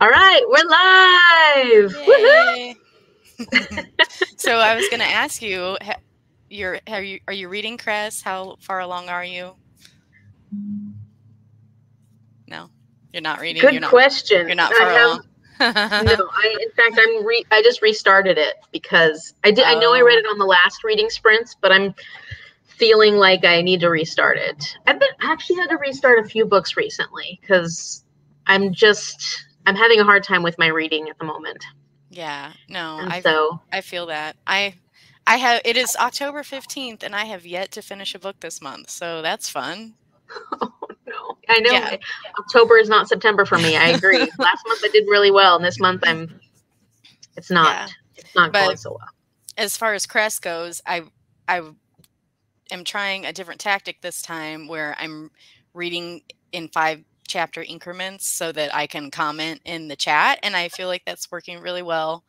All right, we're live. So I was going to ask you, you're are you are you reading Cress? How far along are you? No, you're not reading. Good you're not, question. You're not I far have- along. no, I in fact I'm re I just restarted it because I did I know I read Oh. it on the last reading sprints, but I'm feeling like I need to restart it. I've been I actually had to restart a few books recently because I'm just I'm having a hard time with my reading at the moment. yeah, no, And I so I feel that. I I have it is October 15th and I have yet to finish a book this month. So that's fun. oh no. I know Yeah. October is not September for me. I agree. Last month I did really well and this month I'm it's not Yeah. it's not But- going so well. As far as Cress goes, I I am trying a different tactic this time where I'm reading in five chapter increments so that I can comment in the chat and I feel like that's working really well.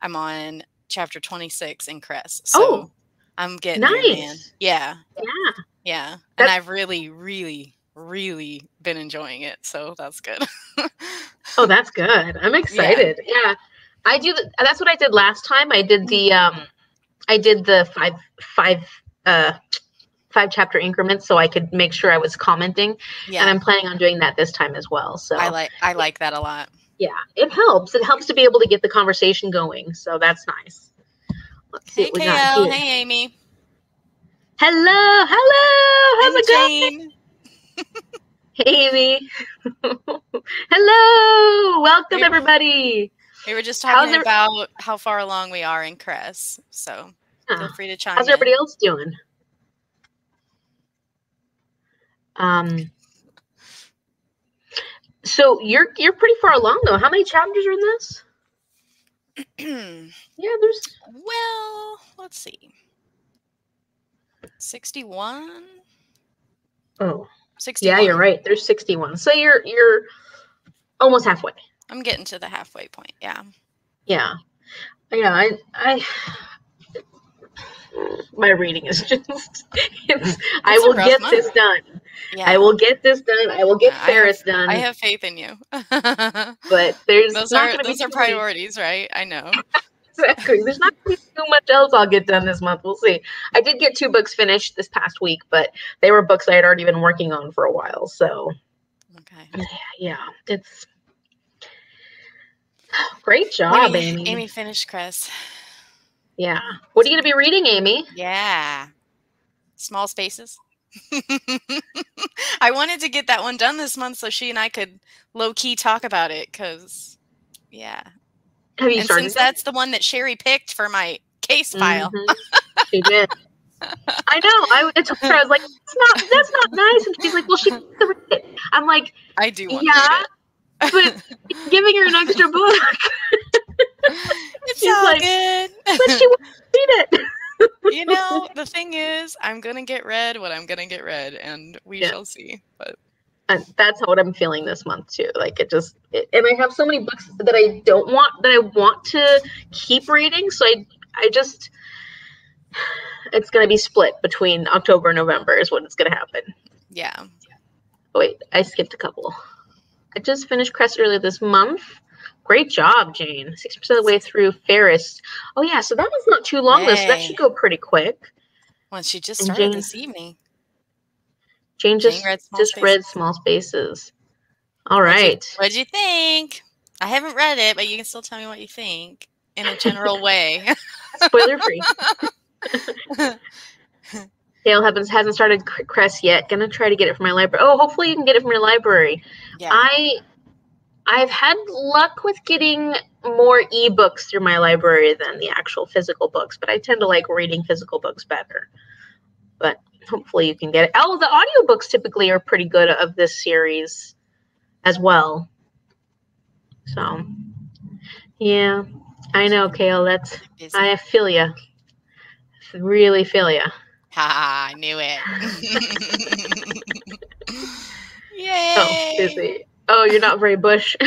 I'm on chapter 26 in Cress. So Oh, I'm getting there, nice. Yeah. Yeah. Yeah. And I've really, really, really been enjoying it. So that's good. Oh, that's good. I'm excited. Yeah. I do that's what I did last time. I did the um I did the five five uh five chapter increments so I could make sure I was commenting. Yeah. And. I'm planning on doing that this time as well. So I like I like that a lot. yeah, it helps. It helps to be able to get the conversation going. So that's nice. Let's see Hey we KL, hey Amy. Hello, hello. How's it going? Hey, Amy. hello. Welcome Hey. everybody. We were just talking about how far along we are in Cress. So feel Ah. free to chime in. How's in. everybody else doing? Um. So you're you're pretty far along though. How many chapters are in this? Yeah, there's. well, let's see. 61? Oh, 61. yeah, you're right. There's 61. So you're you're almost halfway. I'm getting to the halfway point. Yeah. Yeah, yeah. I I. My reading is just. It's, I will get month. this done. Yeah. I will get this done. I will get Yeah, I have- Fairest done. I have faith in you. but there's those not are those are priorities, right? I know. exactly. There's not too much else I'll get done this month. We'll see. I did get two books finished this past week, but they were books I had already been working on for a while. So Okay. yeah, yeah it's great job, Amy, Amy. Amy finished Cress. Yeah. What are you gonna be reading, Amy? Yeah. Small spaces. I wanted to get that one done this month so she and I could low key talk about it because, yeah. Have you and started? since that? that's the one that Sherry picked for my case file, Mhm. She did. I know. I, I told her I was like, "That's not. That's not nice." And she's like, "Well, she to read it." I'm like, I do want "Yeah, to but it. giving her an extra book, it's she's all like, good. but she won't it." you know, the thing is, I'm gonna get read what I'm gonna get read, and we Yeah. shall see. But and that's what I'm feeling this month too. Like it just, it, and I have so many books that I don't want that I want to keep reading. So I, I just, it's gonna be split between October and November is what it's gonna happen. yeah, wait, I skipped a couple. I just finished Cress earlier this month. Great job, Jane. Six percent of the way through Fairest. Oh yeah, so that was not too long. Though, so that should go pretty quick. well, she just started Jane- this evening. Jane Jane just read Small just read Small Spaces. All right. What'd you- What'd you think? I haven't read it, but you can still tell me what you think in a general way. Spoiler free. Dale hasn't hasn't started Cress yet. Gonna try to get it from my library. Oh, hopefully you can get it from your library. yeah. I I've had luck with getting more ebooks through my library than the actual physical books, but I tend to like reading physical books better. But hopefully you can get it. Oh, the audiobooks typically are pretty good of this series as well. So yeah, I know, Kale. That's. I feel ya. Really feel ya. Ha! I knew it. Oh, Yay! Oh, busy. Oh, you're not very bush.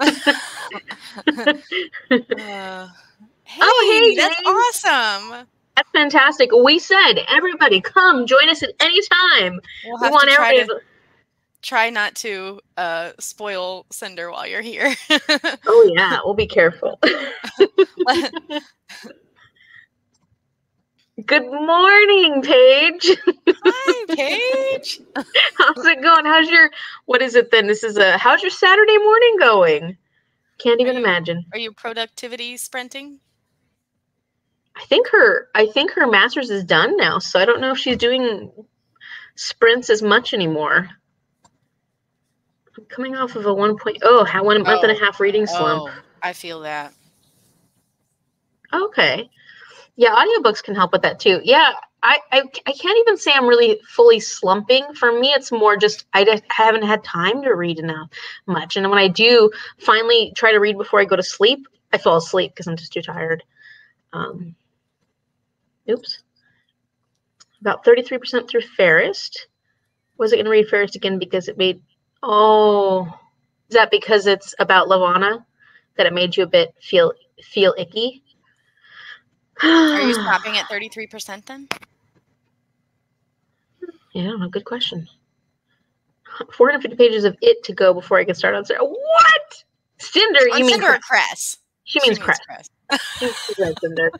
Uh, hey, Oh, hey, that's awesome. That's fantastic. We said, everybody, come join us at any time. We'll We want to try everybody. to, try not to uh, spoil Cinder while you're here. oh yeah, we'll be careful. Good morning, Paige. Hi, Paige. How's it going? How's your what is it then? This is a how's your Saturday morning going? Can't even are you, imagine. Are you productivity sprinting? I think her I think her master's is done now, so I don't know if she's doing sprints as much anymore. I'm coming off of a one point oh, one month oh. and a oh. half reading slump. Oh, I feel that. Okay. Yeah, audiobooks can help with that too. Yeah, I, I, I can't even say I'm really fully slumping. For me, it's more just I just haven't had time to read enough much. And when I do finally try to read before I go to sleep, I fall asleep because I'm just too tired. Um, oops. About 33% through Fairest. Was it going to read Fairest again because it made. Oh, is that because it's about Levana that it made you a bit feel feel icky? Are you stopping at 33% then? Yeah, no, good question. 450 pages of it to go before I can start on Sarah. What? Cinder? On you mean Cinder Cress? Cress? She means, she means Cress. Cress. Cinder.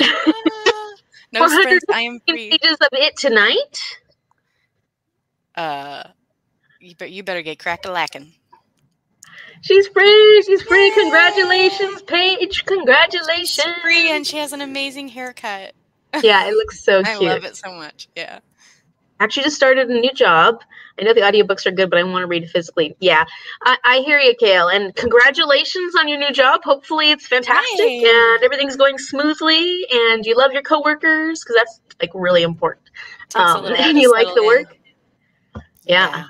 no sprints. I am free. Pages of it tonight. Uh, you, be- you better get crack a lacking. She's free. She's free. Yay! Congratulations, Paige. Congratulations. She's free and she has an amazing haircut. Yeah, it looks so cute. I love it so much. Yeah. Actually, just started a new job. I know the audiobooks are good, but I want to read it physically. Yeah, I, I hear you, Kale. And congratulations on your new job. Hopefully, it's fantastic and everything's going smoothly, and you love your coworkers because that's like really important. Um, and you like the in. work. Yeah. yeah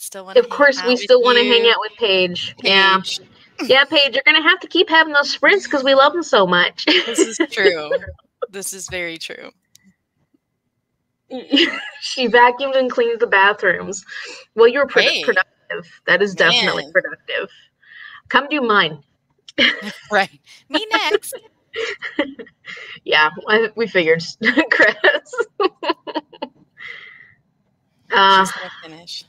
but still want. Of course, we still want to hang out with Paige. Paige. Yeah. Yeah, Paige, you're gonna have to keep having those sprints because we love them so much. this is true. this is very true. she vacuumed and cleaned the bathrooms. Well, you're pro- hey. productive. That is definitely Man. productive. Come do mine. right. Me next. yeah, I, we figured, Chris. uh, finish.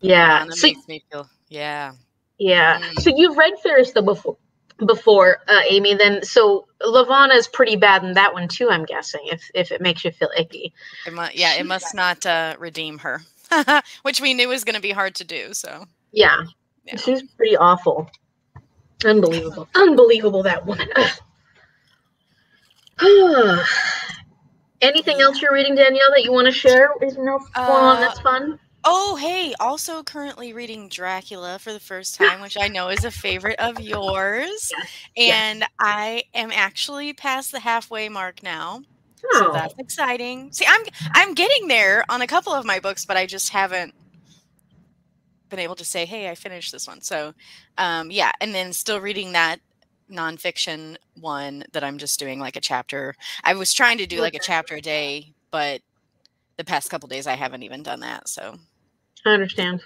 Yeah. That so, makes me feel yeah. Yeah. Mm. So you've read Fairest though before before, uh, Amy, then so Levana is pretty bad in that one too, I'm guessing, if if it makes you feel icky. It mu- yeah, it must not uh, redeem her. Which we knew was gonna be hard to do, so yeah. yeah. She's pretty awful. Unbelievable. Unbelievable that woman. Anything else you're reading, Danielle, that you want to share? Is no fun? Uh, that's fun. Oh, hey, also currently reading Dracula for the first time, which I know is a favorite of yours. And I am actually past the halfway mark now. Oh. So that's exciting. See, I'm I'm getting there on a couple of my books, but I just haven't been able to say, "Hey, I finished this one." So, um, yeah, and then still reading that nonfiction one that I'm just doing like a chapter. I was trying to do like a chapter a day, but the past couple days I haven't even done that. So I understand.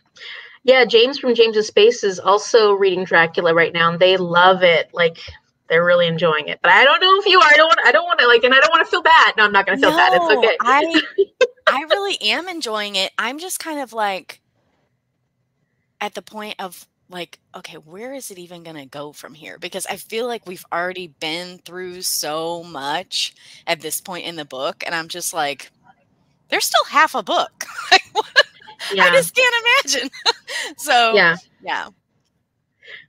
Yeah, James from James's Space is also reading Dracula right now, and they love it. Like they're really enjoying it. But I don't know if you are. I don't. Want, I don't want to like, and I don't want to feel bad. No, I'm not going to feel no, bad. It's okay. I I really am enjoying it. I'm just kind of like at the point of like, okay, where is it even going to go from here? Because I feel like we've already been through so much at this point in the book, and I'm just like, there's still half a book. yeah. I just can't imagine. so yeah, yeah.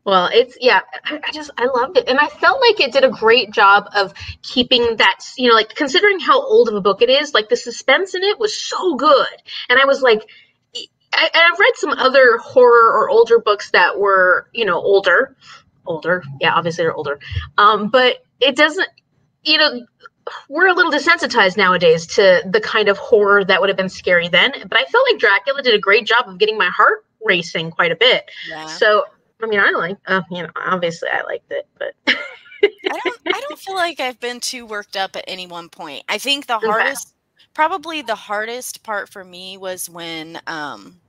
Well, it's yeah, I, I, just I loved it, and I felt like it did a great job of keeping that you know, like considering how old of a book it is, like the suspense in it was so good, and I was like, I, I've read some other horror or older books that were you know older, older, yeah, obviously they're older, um, but it doesn't, you know, we're a little desensitized nowadays to the kind of horror that would have been scary then. But I felt like Dracula did a great job of getting my heart racing quite a bit. Yeah. So I mean, I like, uh, you know, obviously I liked it, but. I don't. I don't feel like I've been too worked up at any one point. I think the hardest, okay. probably the hardest part for me was when, um,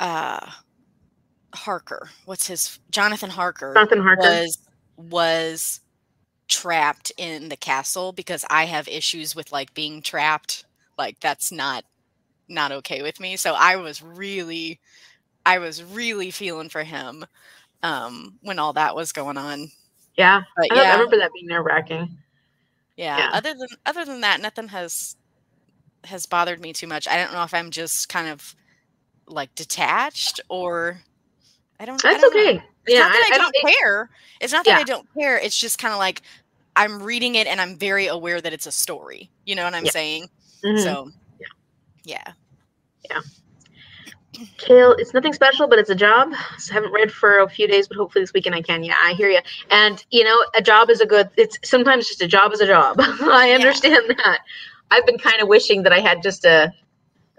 uh, Harker. What's his Jonathan Harker? Jonathan Harker was was trapped in the castle because I have issues with like being trapped like that's not not okay with me. So I was really I was really feeling for him um when all that was going on. Yeah. But I, yeah, I remember that being nerve wracking. yeah, yeah. Other than other than that, nothing has has bothered me too much. I don't know if I'm just kind of like detached or I don't. I That's don't know. okay. It's Yeah. not that I, I, I don't don't, care. It's not that Yeah. I don't care. It's just kind of like I'm reading it and I'm very aware that it's a story. You know what I'm Yeah. saying? Mhm. So, Yeah. yeah. Kale, it's nothing special, but it's a job. So I haven't read for a few days, but hopefully this weekend I can. Yeah, I hear you. And you know, a job is a good. It's sometimes just a job is a job. I understand that. I've been kind of wishing that I had just a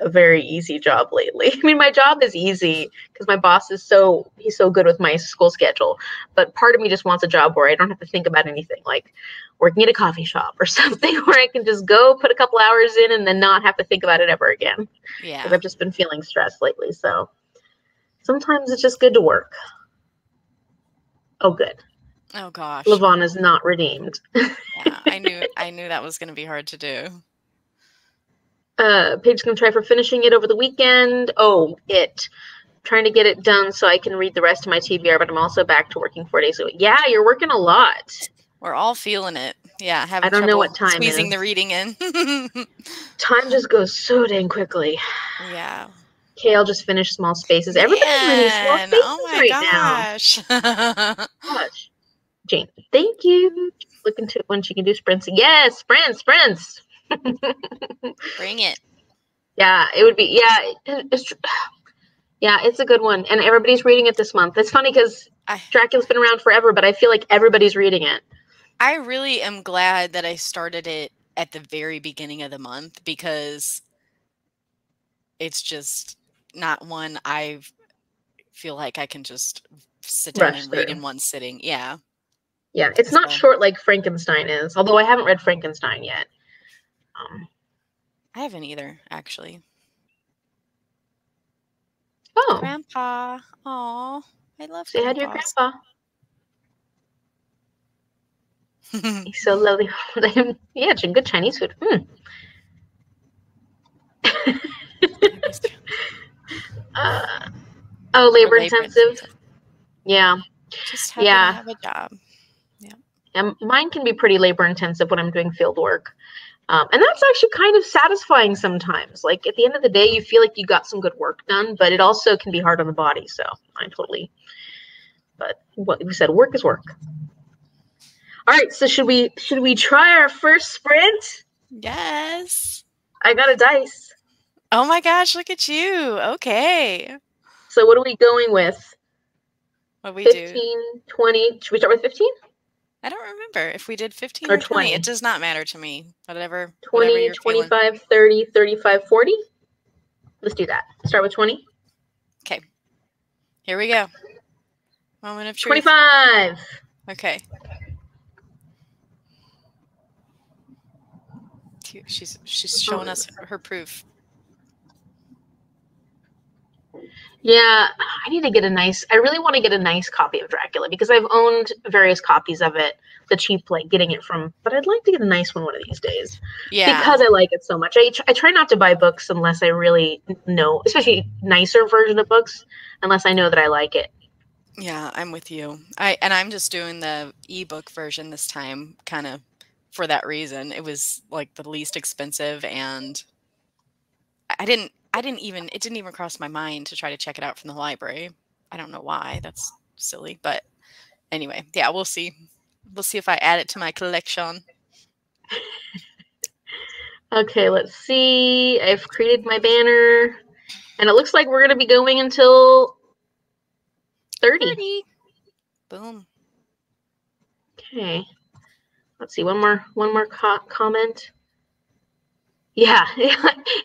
a very easy job lately. I mean, my job is easy because my boss is so he's so good with my school schedule. But part of me just wants a job where I don't have to think about anything, like working at a coffee shop or something, where I can just go put a couple hours in and then not have to think about it ever again Yeah, because. I've just been feeling stressed lately. So sometimes it's just good to work. Oh, good. Oh gosh. Levana is not redeemed. Yeah. I knew I knew that was going to be hard to do. Uh, Paige's gonna try for finishing it over the weekend. Oh, it. Trying to get it done so I can read the rest of my TBR, but I'm also back to working four days a week. Yeah, you're working a lot. We're all feeling it. Yeah. Having don't know what time squeezing is. the reading in. Time just goes so dang quickly. yeah. Kale just finished Small Spaces. Everybody's reading Small Spaces oh my right now. gosh. Gosh. Jane, thank you. Looking to when she can do sprints. Yes, sprints, sprints. Bring it. Yeah, it would be. Yeah, it's yeah, it's a good one, and everybody's reading it this month. It's funny because Dracula's been around forever, but I feel like everybody's reading it. I really am glad that I started it at the very beginning of the month because it's just not one I feel like I can just sit down Rush and read through. in one sitting. Yeah. Yeah, it's not So- short like Frankenstein is. Although I haven't read Frankenstein yet. Um, I haven't either, actually. oh, Grandpa. Oh, I love say hi to your grandpa. He's so lovely. yeah, good Chinese food. Hmm. Uh, oh, labor, labor intensive. Yeah, Just happy Yeah. to have a job. Yeah. and mine can be pretty labor intensive when I'm doing field work. Um, and that's actually kind of satisfying sometimes. Like at the end of the day, you feel like you got some good work done, but it also can be hard on the body. So I totally. But what we said, work is work. All right. So should we should we try our first sprint? Yes. I got a dice. Oh my gosh, look at you. Okay. So what are we going with? What we 15, do. 20. Should we start with 15? I don't remember if we did 15 Or or, 20. 20. It does not matter to me. Whatever. whatever 20, you're feeling. 25, 30, 35, 40? Let's do that. Start with 20. Okay. Here we go. Moment of truth. 25. Okay. She's she's showing us her proof. Yeah, I need to get a nice. I really want to get a nice copy of Dracula because I've owned various copies of it, the cheap, like getting it from. But I'd like to get a nice one one of these days Yeah. because I like it so much. I, I try not to buy books unless I really know, especially nicer version of books, unless I know that I like it. Yeah, I'm with you. I and I'm just doing the ebook version this time, kind of for that reason. It was like the least expensive, and I- I didn't. I didn't even. It didn't even cross my mind to try to check it out from the library. I don't know why. That's silly, but anyway, yeah, we'll see. We'll see if I add it to my collection. Okay, let's see. I've created my banner, and it looks like we're gonna be going until thirty. 30. Boom. Okay. Let's see. One more. One more co- comment. Yeah,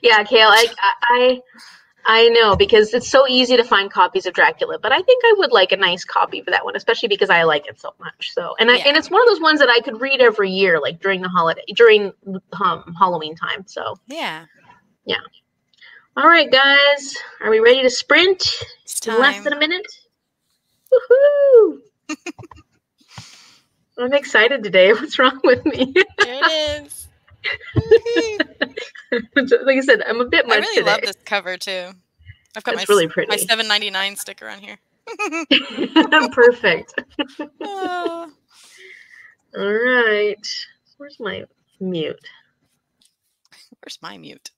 yeah, Kale. I, I, I know because it's so easy to find copies of Dracula, but I think I would like a nice copy for that one, especially because I like it so much. So, and I, Yeah. and it's one of those ones that I could read every year, like during the holiday, during um, Halloween time. So, Yeah. Yeah. All right, guys, are we ready to sprint? It's time. less than a minute. Woohoo! I'm excited today. What's wrong with me? There it is. like I said, I'm a bit much I really today. love this cover too. I've got It's my really pretty. my 7.99 sticker on here. Perfect. Ah. All right. Where's my mute? where's my mute?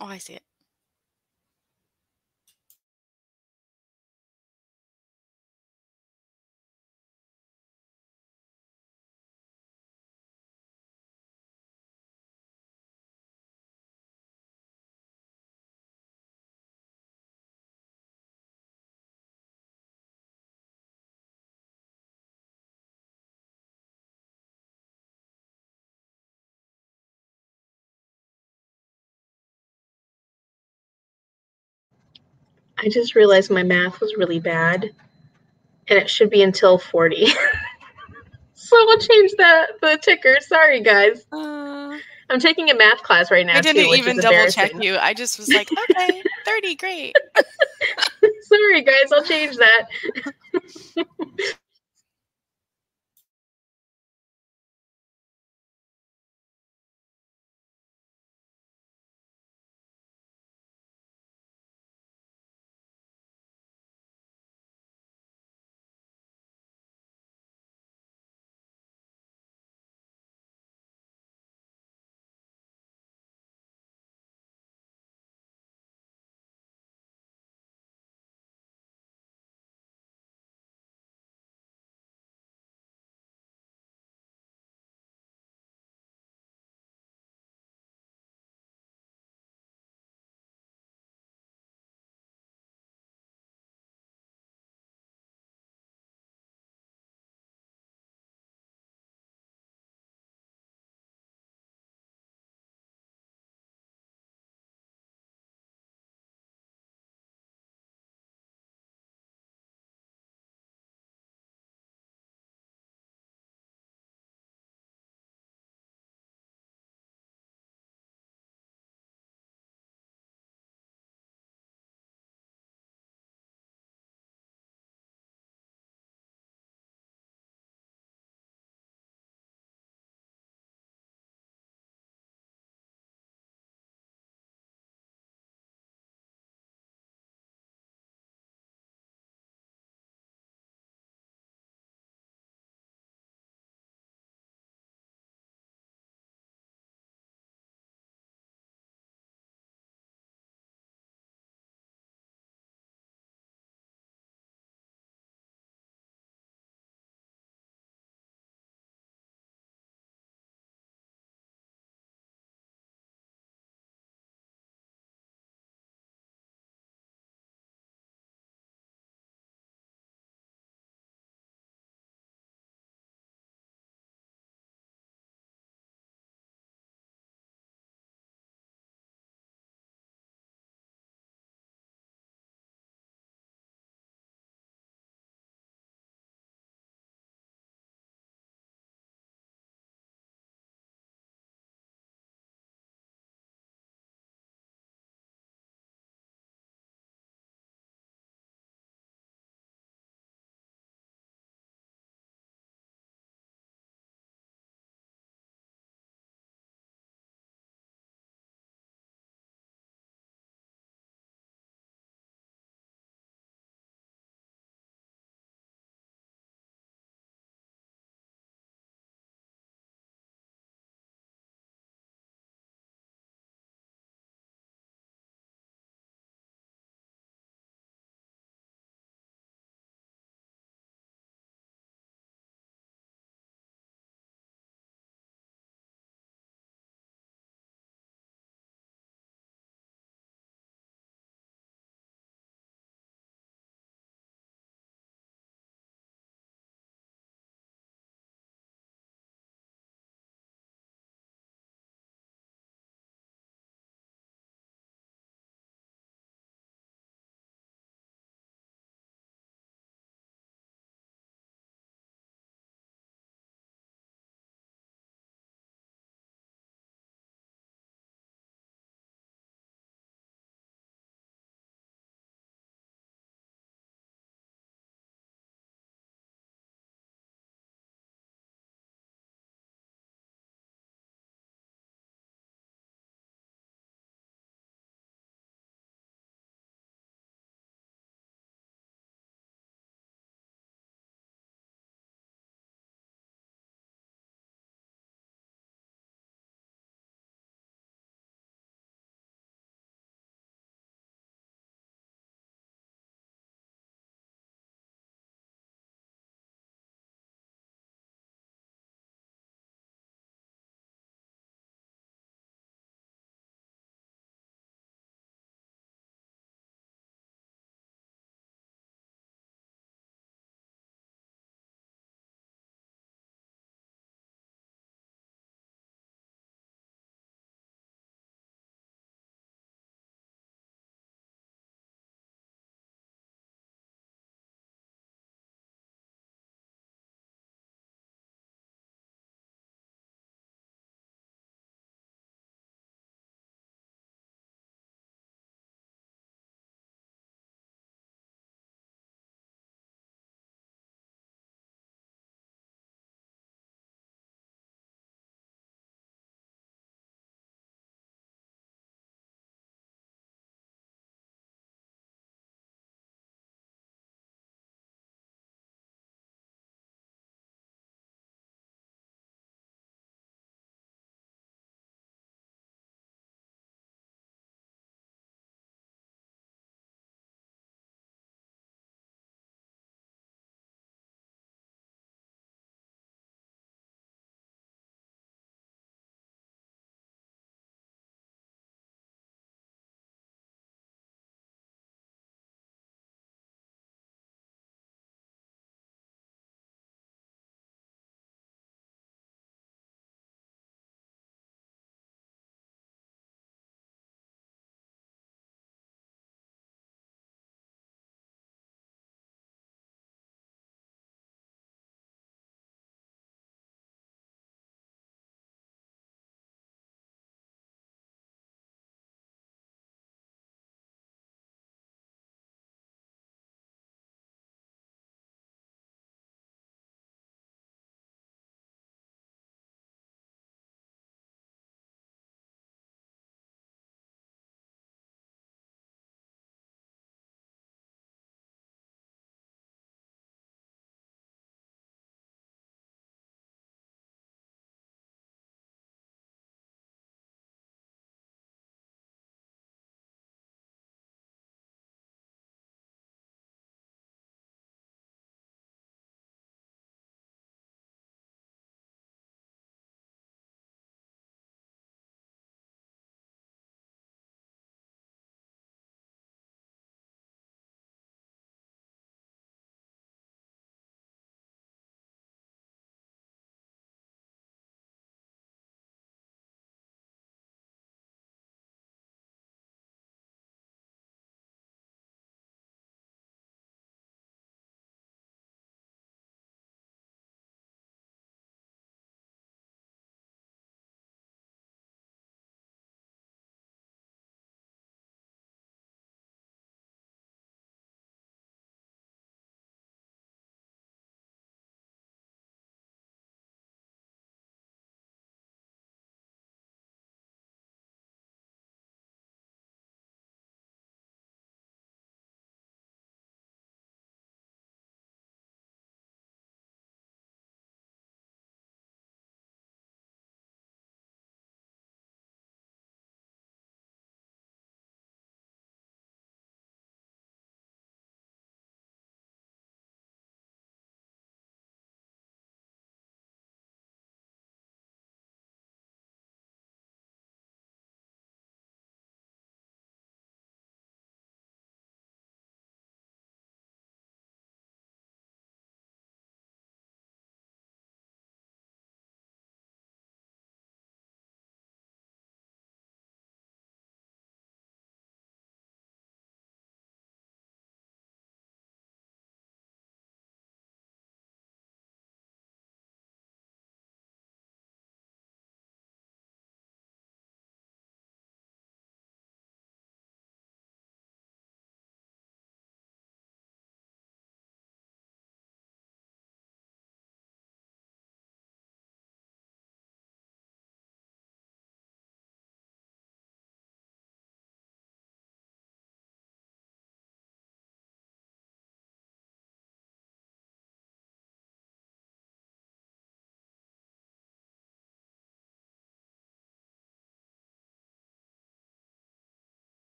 Oh, I see it. I just realized my math was really bad and it should be until 40. so we'll change the, the ticker. Sorry, guys. Uh, I'm taking a math class right now. I didn't too, even double check you. I just was like, okay, 30, great. Sorry, guys. I'll change that.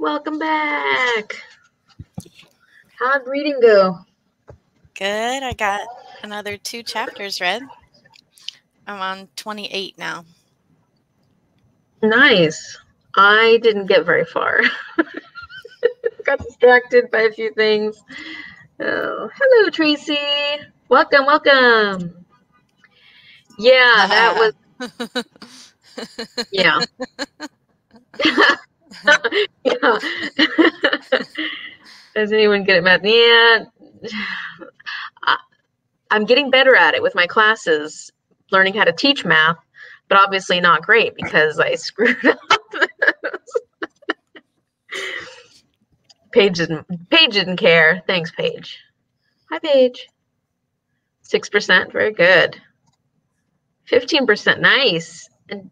Welcome back. How'd reading go? Good. I got another two chapters read. I'm on 28 now. Nice. I didn't get very far. got distracted by a few things. Oh, hello, Tracy. Welcome, welcome. Yeah, that was. Yeah. Does anyone get it, Matt? Yeah. I'm getting better at it with my classes, learning how to teach math, but obviously not great because I screwed up. Paige didn't Paige didn't care. Thanks, Paige. Hi, Paige. Six percent, very good. Fifteen percent, nice. And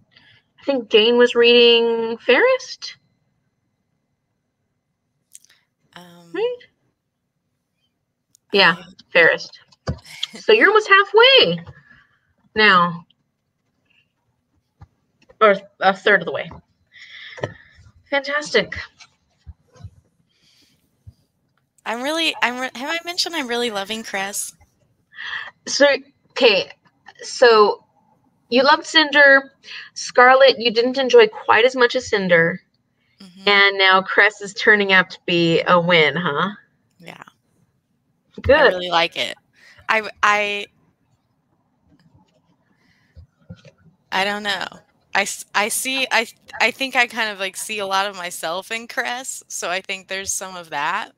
I think Jane was reading Fairest, Um, right? Yeah, um, Fairest. So you're almost halfway now, or a third of the way. Fantastic. I'm really, I'm, re- have I mentioned I'm really loving Cress? So okay, so you loved Cinder, Scarlet. You didn't enjoy quite as much as Cinder, Mhm. and now Cress is turning out to be a win, huh? Yeah. Good. I really like it. I, I, I don't know. I, I see, I, I think I kind of like see a lot of myself in Cress. So I think there's some of that.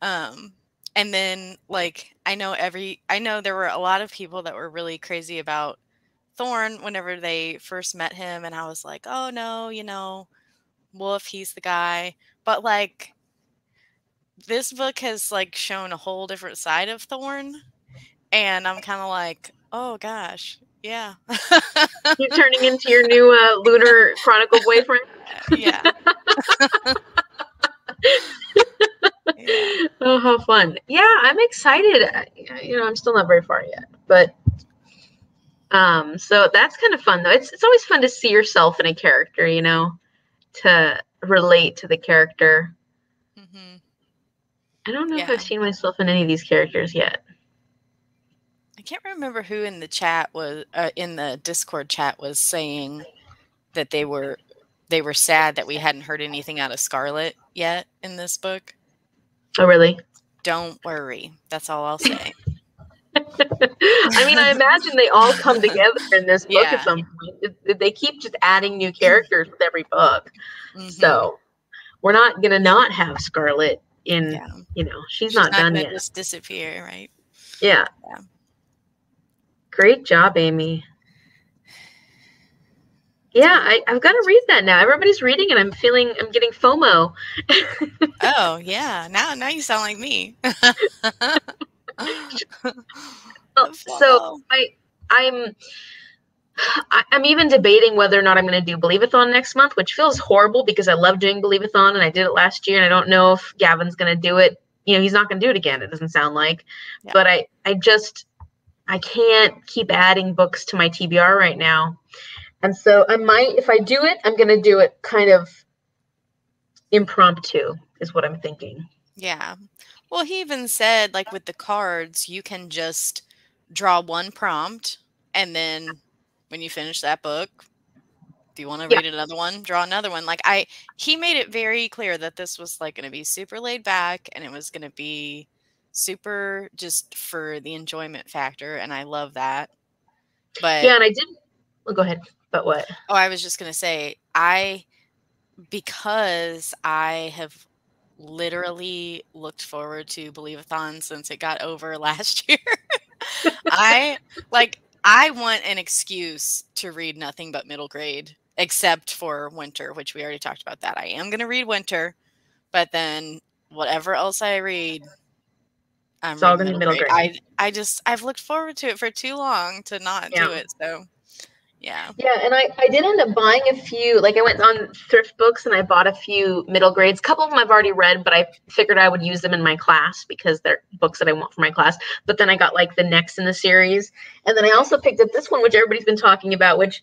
Um, and then like, I know every, I know there were a lot of people that were really crazy about Thorn whenever they first met him. And I was like, oh no, you know, Wolf, he's the guy. But like, this book has like shown a whole different side of Thorn. And I'm kind of like, oh gosh, yeah. You're turning into your new uh, Lunar Chronicle boyfriend. yeah. yeah. Oh, how fun! Yeah, I'm excited. I- You know, I'm still not very far yet, but um, so that's kind of fun though. It's it's always fun to see yourself in a character. You know, to relate to the character. hmm I don't know if I've seen myself in any of these characters yet. I can't remember who in the chat was uh, in the Discord chat was saying that they were they were sad that we hadn't heard anything out of Scarlet yet in this book. Oh, really? Don't worry. That's all I'll say. I mean, I imagine they all come together in this book Yeah. at some point. It- it- They keep just adding new characters with every book. Mhm. So we're not gonna not have Scarlet in. yeah. You know, she's, She's not, done gonna yet. Just disappear, right? Yeah. Yeah. Great job, Amy. Yeah, I, I've got to read that now. Everybody's reading it. I'm feeling, I'm getting FOMO. Oh yeah. Now now you sound like me. Oh, so I, I'm, I'm even debating whether or not I'm going to do Believe-a-thon next month, which feels horrible because I love doing Believe-a-thon and I did it last year, and I don't know if Gavin's going to do it. You know, he's not going to do it again. It doesn't sound like. Yeah. But I, I just, I can't keep adding books to my TBR right now, and so I might, if I do it, I'm going to do it kind of impromptu, is what I'm thinking. Yeah. Well, he even said, like with the cards, you can just draw one prompt, and then when you finish that book, do you want to Yeah. read another one, draw another one. Like I, he made it very clear that this was like going to be super laid back, and it was going to be super just for the enjoyment factor, and I love that. But Yeah, and I did. Well, go ahead. But what? Oh, I was just going to say, I, because I have literally looked forward to Believe-a-thon since it got over last year. I like, I want an excuse to read nothing but middle grade, except for winter, which we already talked about that. I am going to read winter, but then whatever else I read, I'm It's all reading gonna be middle I, I just, I've looked forward to it for too long to not Yeah. do it. So, yeah. Yeah, and I, I did end up buying a few. Like I went on thrift books and I bought a few middle grades. A couple of them I've already read, but I figured I would use them in my class because they're books that I want for my class. But then I got like the next in the series, and then I also picked up this one, which everybody's been talking about, which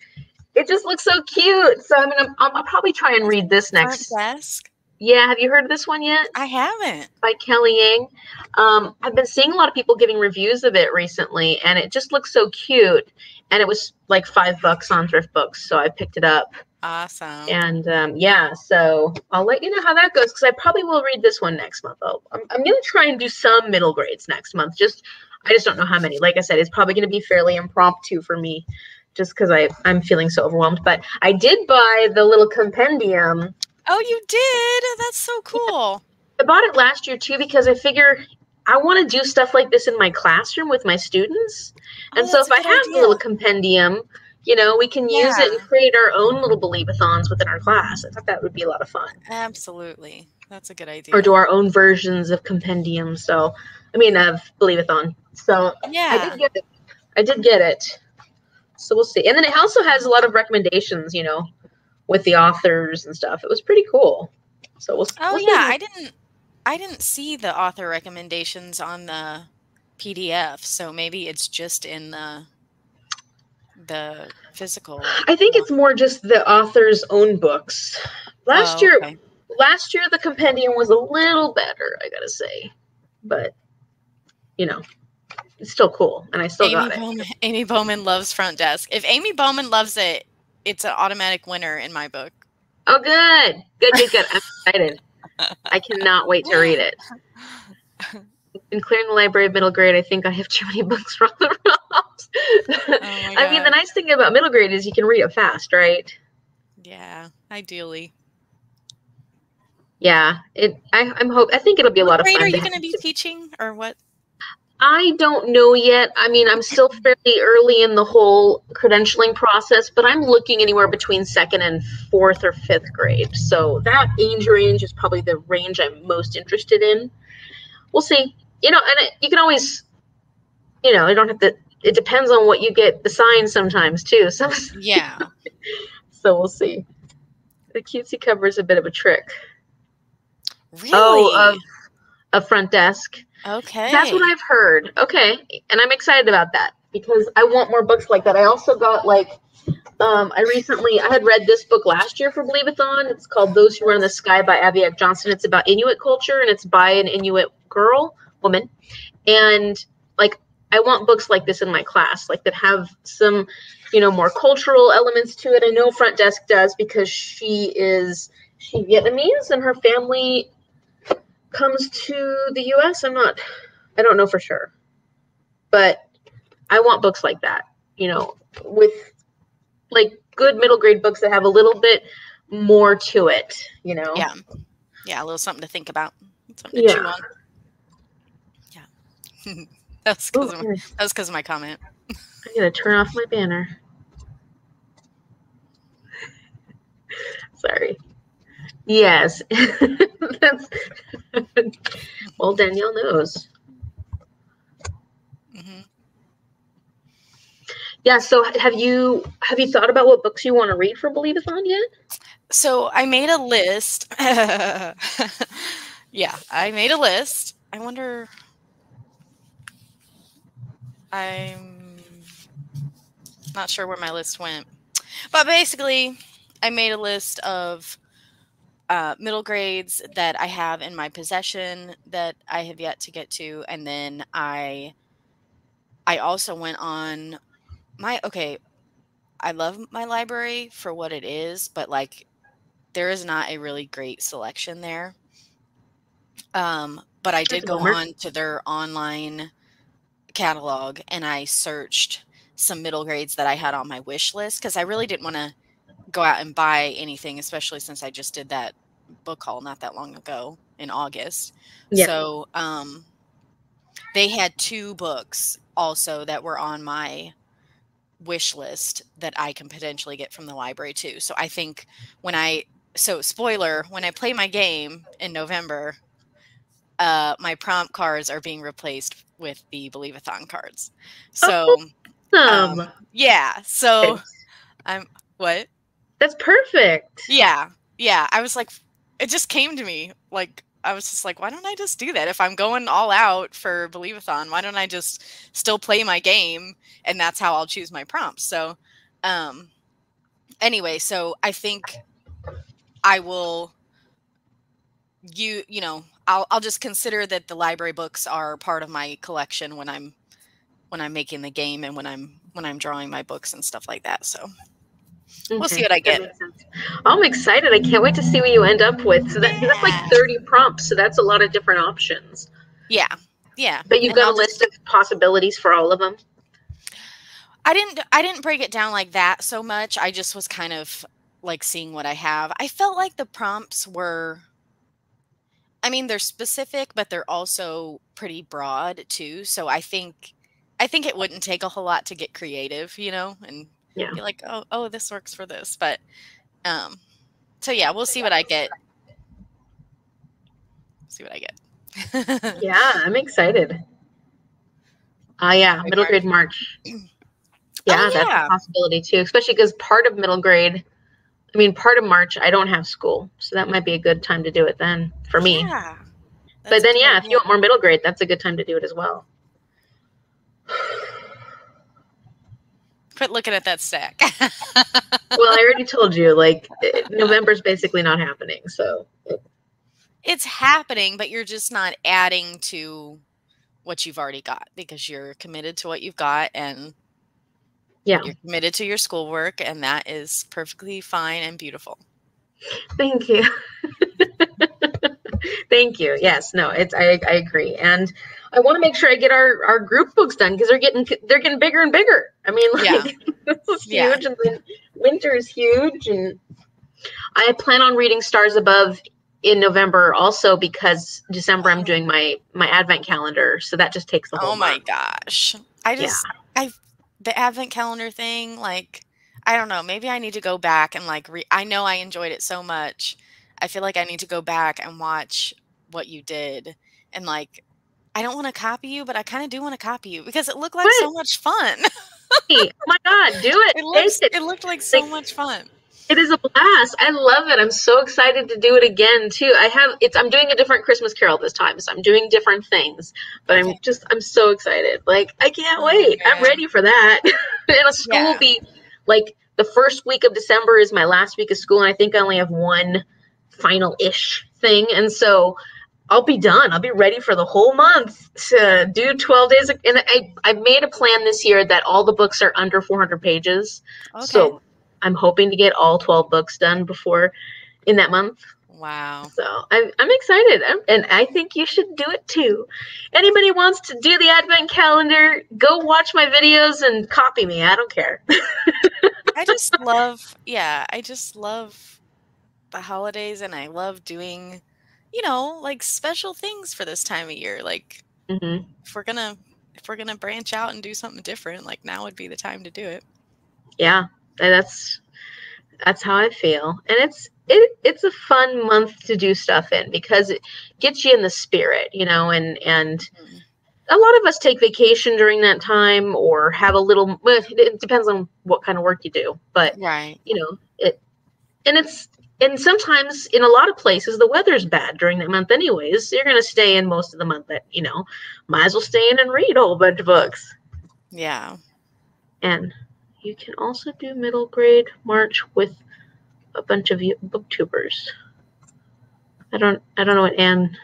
It just looks so cute. So I mean, I'm, I'll probably try and read this next. Front desk. Yeah, have you heard of this one yet? I haven't. By Kelly Yang. Um, I've been seeing a lot of people giving reviews of it recently, and it just looks so cute. And it was like five bucks on thrift books, so I picked it up. Awesome. And um, yeah, so I'll let you know how that goes because I probably will read this one next month. I'll, I'm, I'm going to try and do some middle grades next month. Just I just don't know how many. Like I said, it's probably going to be fairly impromptu for me, just because I I'm feeling so overwhelmed. But I did buy the little compendium Oh, you did? That's so cool. I bought it last year too because I figure I want to do stuff like this in my classroom with my students. And Oh, so if I have idea. the little compendium, you know, we can use it and create our own little believe-a-thons within our class. I thought that would be a lot of fun. Absolutely. That's a good idea. Or do our own versions of compendium. So, I mean, of believe-a-thon. So I yeah. did get it. I did get it. So we'll see. And then it also has a lot of recommendations, you know, with the authors and stuff. It was pretty cool. So we'll. Oh we'll yeah, I didn't I didn't see the author recommendations on the PDF, so maybe it's just in the the physical. I think it's more just the author's own books. Last Oh, year, okay. last year the compendium was a little better, I gotta say, but you know, it's still cool, and I still Amy got it. Bowman, Amy Bowman loves front desk. If Amy Bowman loves it, it's an automatic winner in my book. Oh, good, good, good, good. I'm excited. I cannot wait to read it. In clearing the library of middle grade, I think I have too many books for all the ROMs. Oh my I mean, the nice thing about middle grade is you can read it fast, right? Yeah, ideally. Yeah, it. I, I'm hope. I think it'll be a lot What of grade fun. are you going to be teaching, or what? I don't know yet. I mean, I'm still fairly early in the whole credentialing process, but I'm looking anywhere between second and fourth or fifth grade. So that age range is probably the range I'm most interested in. We'll see. You know, and it, you can always, you know, you don't have to. It depends on what you get assigned sometimes too. So, Yeah. so we'll see. The cutesy cover is a bit of a trick. Really? Oh, of a front desk. Okay. That's what I've heard. Okay. And I'm excited about that because I want more books like that. I also got like um I recently I had read this book last year for Believe-a-thon. It's called Those Who Run in the Sky by Aviaq Johnston. It's about Inuit culture and it's by an Inuit girl, woman. And like I want books like this in my class, like that have some, you know, more cultural elements to it. I know Front Desk does because she is she Vietnamese and her family comes to the US. I'm not I don't know for sure. But I want books like that, you know, with like good middle grade books that have a little bit more to it, you know. Yeah. Yeah, a little something to think about. Something to chew Yeah. on. Yeah. that was because of, my- that was 'cause of my comment. I'm gonna turn off my banner. Sorry. Yes. That's well Danielle knows. hmm Yeah, so have you have you thought about what books you want to read for Believe-a-thon yet? So I made a list. yeah, I made a list. I wonder. I'm not sure where my list went, but basically, I made a list of uh, middle grades that I have in my possession that I have yet to get to, and then I, I also went on my okay. I love my library for what it is, but like there is not a really great selection there. Um, but I did go on to their online catalog and I searched some middle grades that I had on my wish list because I really didn't want to go out and buy anything, especially since I just did that book haul not that long ago in August. Yeah. So um, they had two books also that were on my wish list that I can potentially get from the library too. So I think when I so spoiler when I play my game in November, uh, my prompt cards are being replaced with the Believe-a-thon cards. So Awesome. um, yeah, so I'm what? That's perfect. Yeah, yeah. I was like, it just came to me. Like, I was just like, why don't I just do that? If I'm going all out for Believe-a-thon, why don't I just still play my game? And that's how I'll choose my prompts. So, um, anyway, so I think I will you you know I'll I'll just consider that the library books are part of my collection when I'm when I'm making the game and when I'm when I'm drawing my books and stuff like that. So we'll see what I get. I'm excited. I can't wait to see what you end up with. So that, yeah. that's like 30 prompts. So that's a lot of different options. Yeah. Yeah. But you've and got I'll a list just, of possibilities for all of them. I didn't I didn't break it down like that so much. I just was kind of like seeing what I have. I felt like the prompts were I mean, they're specific, but they're also pretty broad too. So I think I think it wouldn't take a whole lot to get creative, you know, and yeah. be like, oh, oh, this works for this. But um so yeah, we'll see what I get. See what I get. yeah, I'm excited. Uh yeah, middle grade March. Yeah, oh, yeah, that's a possibility too, especially because part of middle grade I mean, part of March I don't have school, so that might be a good time to do it then for me. Yeah. But then, yeah, if you want more middle grade, that's a good time to do it as well. Quit looking at that stack. well, I already told you, like November's basically not happening, so it's happening, but you're just not adding to what you've already got because you're committed to what you've got and yeah. You're committed to your schoolwork, and that is perfectly fine and beautiful. Thank you. Thank you. Yes, no, it's I, I agree, and I want to make sure I get our our group books done because they're getting they're getting bigger and bigger. I mean, like yeah. this is huge, yeah. and then winter is huge, and I plan on reading Stars Above in November also because December I'm doing my my Advent calendar, so that just takes the whole. Oh my month. gosh! I just yeah. I the advent calendar thing, like I don't know, maybe I need to go back and like re- I know I enjoyed it so much. I feel like I need to go back and watch what you did and like I don't want to copy you, but I kind of do want to copy you because it looked like so much fun. oh my god, do it. It, looks, it. it looked like so like, much fun. It is a blast. I love it. I'm so excited to do it again too. I have it's I'm doing a different Christmas carol this time, so I'm doing different things. But okay. I'm just I'm so excited. Like I can't oh, wait. I'm ready for that. and a school yeah. will be like the first week of December is my last week of school, and I think I only have one final ish thing. And so I'll be done. I'll be ready for the whole month to do 12 days. And I, I made a plan this year that all the books are under 400 pages. Okay. So I'm hoping to get all 12 books done before in that month. Wow. So I'm, I'm excited. I'm, and I think you should do it too. Anybody wants to do the advent calendar, go watch my videos and copy me. I don't care. I just love, yeah, I just love the holidays and I love doing, you know, like special things for this time of year. Like mm-hmm. if we're going to, if we're going to branch out and do something different, like now would be the time to do it. Yeah, that's that's how I feel. And it's it it's a fun month to do stuff in because it gets you in the spirit, you know, and and mm-hmm. a lot of us take vacation during that time or have a little it depends on what kind of work you do. But right. you know, it and it's and sometimes in a lot of places the weather's bad during that month anyways. So you're gonna stay in most of the month that, you know, might as well stay in and read a whole bunch of books. Yeah. And you can also do middle grade March with a bunch of booktubers. I don't I don't know what Anne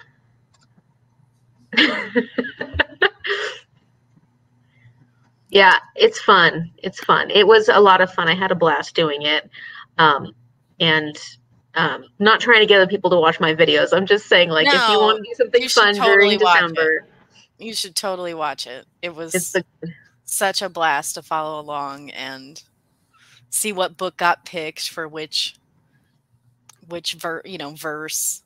Yeah, it's fun. It's fun. It was a lot of fun. I had a blast doing it. Um, and um, not trying to get other people to watch my videos. I'm just saying, like, no, if you want to do something fun totally during December, it. you should totally watch it. It was it's the, such a blast to follow along and see what book got picked for which which ver you know verse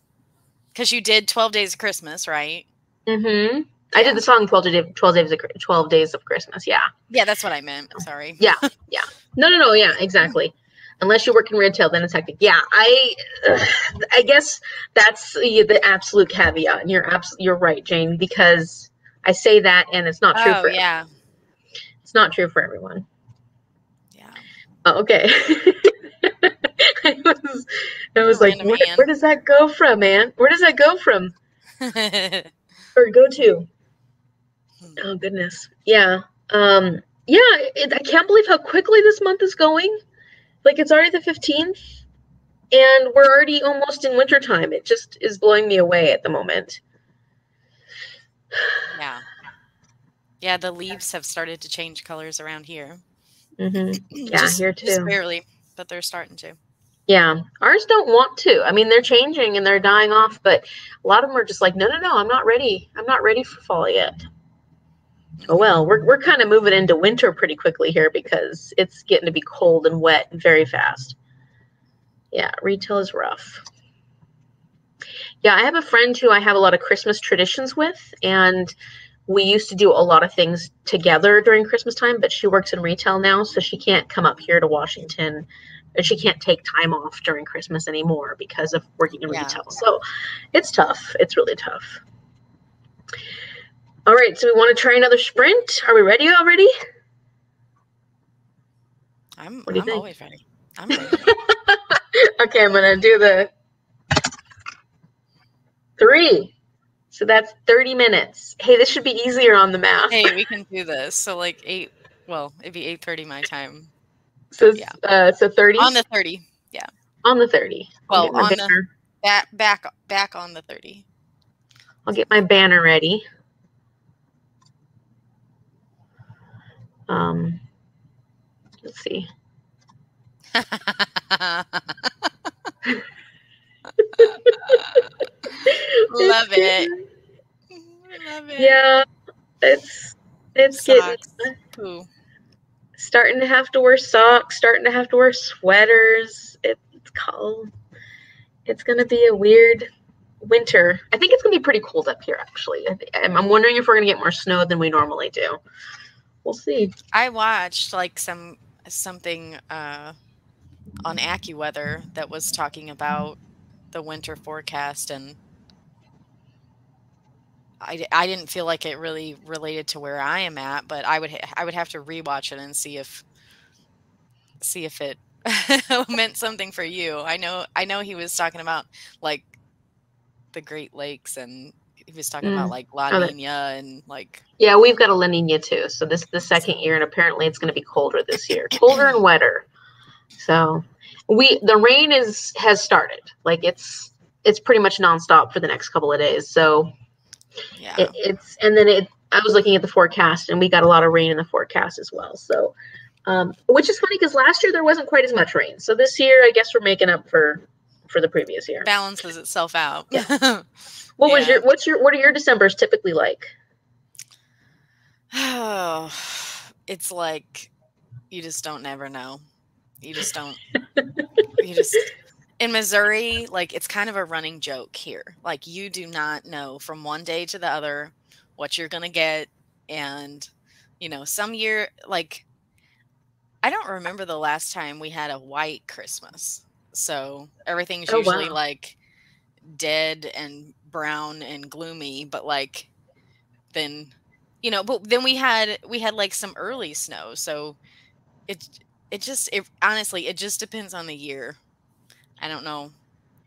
because you did 12 days of christmas right mm-hmm yeah. i did the song 12 days, 12 days of 12 days of christmas yeah yeah that's what i meant sorry yeah yeah no no no yeah exactly unless you work in retail then it's hectic yeah i i guess that's the, absolute caveat and you're absolutely you're right jane because i say that and it's not true oh, for yeah it's not true for everyone. Yeah. Oh, okay. I was, I was like, where, where, does that go from, man? Where does that go from? or go to? Hmm. Oh goodness. Yeah. Um, yeah. It, I can't believe how quickly this month is going. Like it's already the 15th and we're already almost in wintertime. It just is blowing me away at the moment. Yeah. Yeah, the leaves have started to change colors around here. Mm-hmm. Yeah, Just- here Just too. barely, but they're starting to. Yeah, ours don't want to. I mean, they're changing and they're dying off, but a lot of them are just like, no, no, no, I'm not ready. I'm not ready for fall yet. Oh well, we're we're kind of moving into winter pretty quickly here because it's getting to be cold and wet very fast. Yeah, retail is rough. Yeah, I have a friend who I have a lot of Christmas traditions with, and we used to do a lot of things together during Christmas time, but she works in retail now, so she can't come up here to Washington and she can't take time off during Christmas anymore because of working in Yeah. retail. So it's tough. It's really tough. All right, so we want to try another sprint. Are we ready already? I'm, What do you I'm think? always ready. I'm ready. okay, I'm gonna do the three. So that's 30 minutes. Hey, this should be easier on the math. hey, we can do this. So like eight. Well, it'd be eight thirty my time so, yeah. uh, so 30 on the thirty. yeah. on the 30. Well, on the- Back back back on the thirty. I'll get my banner ready. Um, let's see. Love it. Love it. Yeah, it's it's Socks. getting Poo. starting to have to wear socks, starting to have to wear sweaters. It's cold. It's gonna be a weird winter. I think it's gonna be pretty cold up here. Actually, I I'm I'm wondering if we're gonna get more snow than we normally do. We'll see. I watched like some something uh, on AccuWeather that was talking about the winter forecast, and I, I didn't feel like it really related to where I am at, but I would I would have to rewatch it and see if see if it meant something for you. I know I know he was talking about like the Great Lakes and he was talking Mm. about like La Oh, Nina and like Yeah, we've got a La Nina too. So this is the second year, and apparently it's going to be colder this year, colder and wetter. So we the rain is has started. Like it's it's pretty much nonstop for the next couple of days. So yeah. it, it's and then it. I was looking at the forecast, and we got a lot of rain in the forecast as well. So, um, which is funny because last year there wasn't quite as much rain. So this year, I guess we're making up for for the previous year. balances itself out. Yeah. What was your what's your what are your December's typically like? Oh, it's like you just don't never know. You just don't. you just in Missouri, like it's kind of a running joke here. Like you do not know from one day to the other what you're gonna get, and you know some year like I don't remember the last time we had a white Christmas. So everything's Oh, usually wow. like dead and brown and gloomy, but like then you know, but then we had we had like some early snow. So it it just it honestly it just depends on the year. I don't know.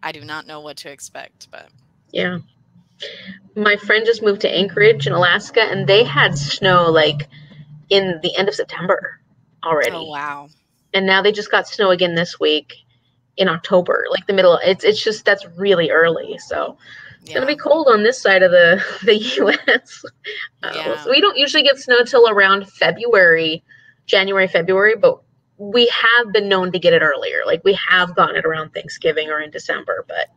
I do not know what to expect, but Yeah. My friend just moved to Anchorage in Alaska and they had snow like in the end of September oh, already. oh wow. And now they just got snow again this week in October, like the middle. It's it's just that's really early. So it's Yeah. gonna be cold on this side of the the US. Uh, Yeah. so we don't usually get snow till around February, January, February, but we have been known to get it earlier. Like we have gotten it around Thanksgiving or in December, but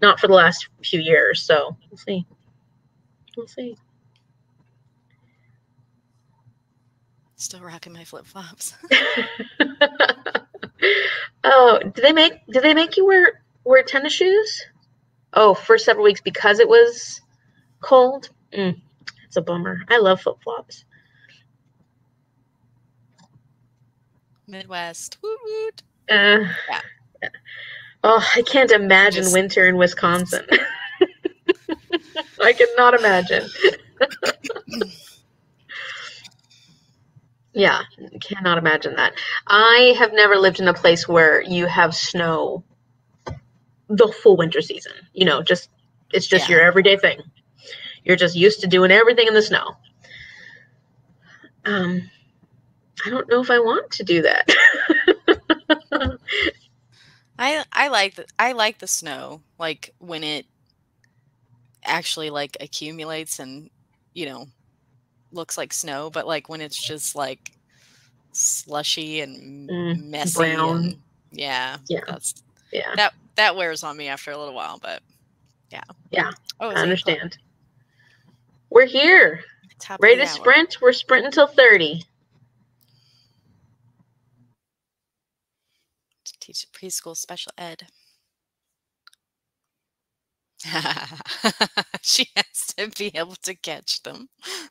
not for the last few years. So we'll see. We'll see. Still rocking my flip flops. oh, did they make did they make you wear wear tennis shoes? Oh, for several weeks because it was cold. Mm, it's a bummer. I love flip flops. Midwest. Woot woot. Uh, Oh, I can't imagine Just- winter in Wisconsin. I cannot imagine. yeah, cannot imagine that. I have never lived in a place where you have snow the full winter season. You know, just it's just Yeah. your everyday thing. You're just used to doing everything in the snow. Um, I don't know if I want to do that. I I like the I like the snow. Like when it actually like accumulates and you know looks like snow, but like when it's just like slushy and Mm, messy brown. and yeah, Yeah. that's Yeah, that that wears on me after a little while, but yeah. Yeah, Oh, I understand. We're here. Top Ready to sprint? We're sprinting till 30. To Teach preschool special ed. she has to be able to catch them.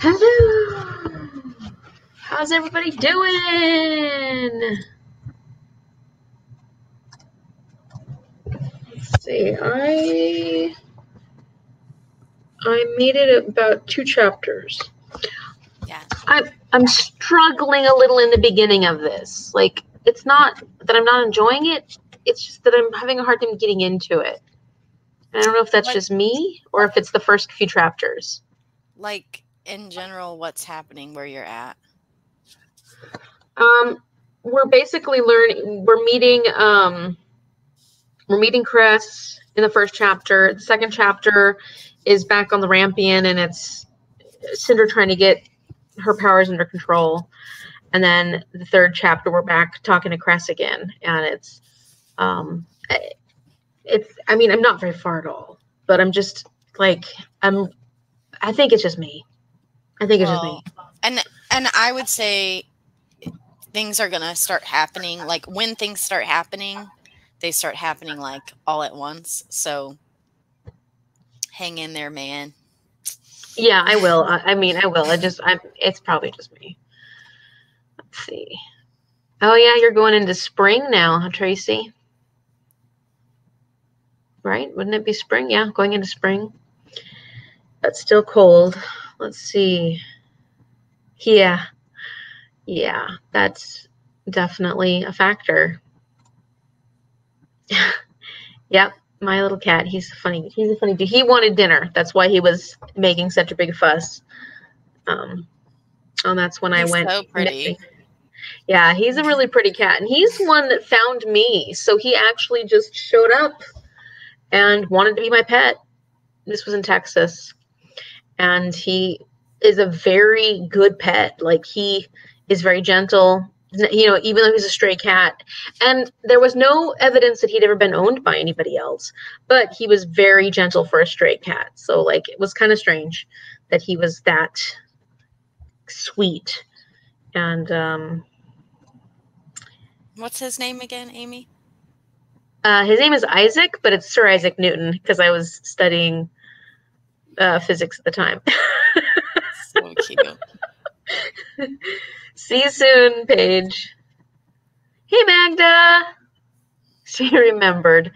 Hello. How's everybody doing? Let's see. I I made it about two chapters. Yeah. I'm I'm struggling a little in the beginning of this. Like it's not that I'm not enjoying it. It's just that I'm having a hard time getting into it. And I don't know if that's What- just me or if it's the first few chapters. Like in general, what's happening where you're at? Um, we're basically learning. We're meeting. Um, we're meeting Cress in the first chapter. The second chapter is back on the Rampion, and it's Cinder trying to get her powers under control. And then the third chapter, we're back talking to Cress again, and it's, um, it's. I mean, I'm not very far at all, but I'm just like I'm. I think it's just me. I think it's just me. And and I would say things are gonna start happening. Like when things start happening, they start happening like all at once. So hang in there, man. Yeah, I will. I, I mean, I will. I just, I'm. It's probably just me. Let's see. Oh yeah, you're going into spring now, huh, Tracy. Right? Wouldn't it be spring? Yeah, going into spring. But still cold. Let's see. Yeah. Yeah, that's definitely a factor. yep, my little cat. He's funny. He's a funny dude. He wanted dinner. That's why he was making such a big fuss. Um, and that's when He's I went. so pretty. Yeah, he's a really pretty cat, and he's one that found me. So he actually just showed up and wanted to be my pet. This was in Texas, and he is a very good pet. Like he is very gentle. You know, even though he's a stray cat, and there was no evidence that he'd ever been owned by anybody else, but he was very gentle for a stray cat. So like it was kind of strange that he was that sweet. And um, What's his name again, Amy? uh, his name is Isaac, but it's Sir Isaac Newton because I was studying uh, physics at the time. So cute. See you soon, Paige. Hey, Magda. She remembered.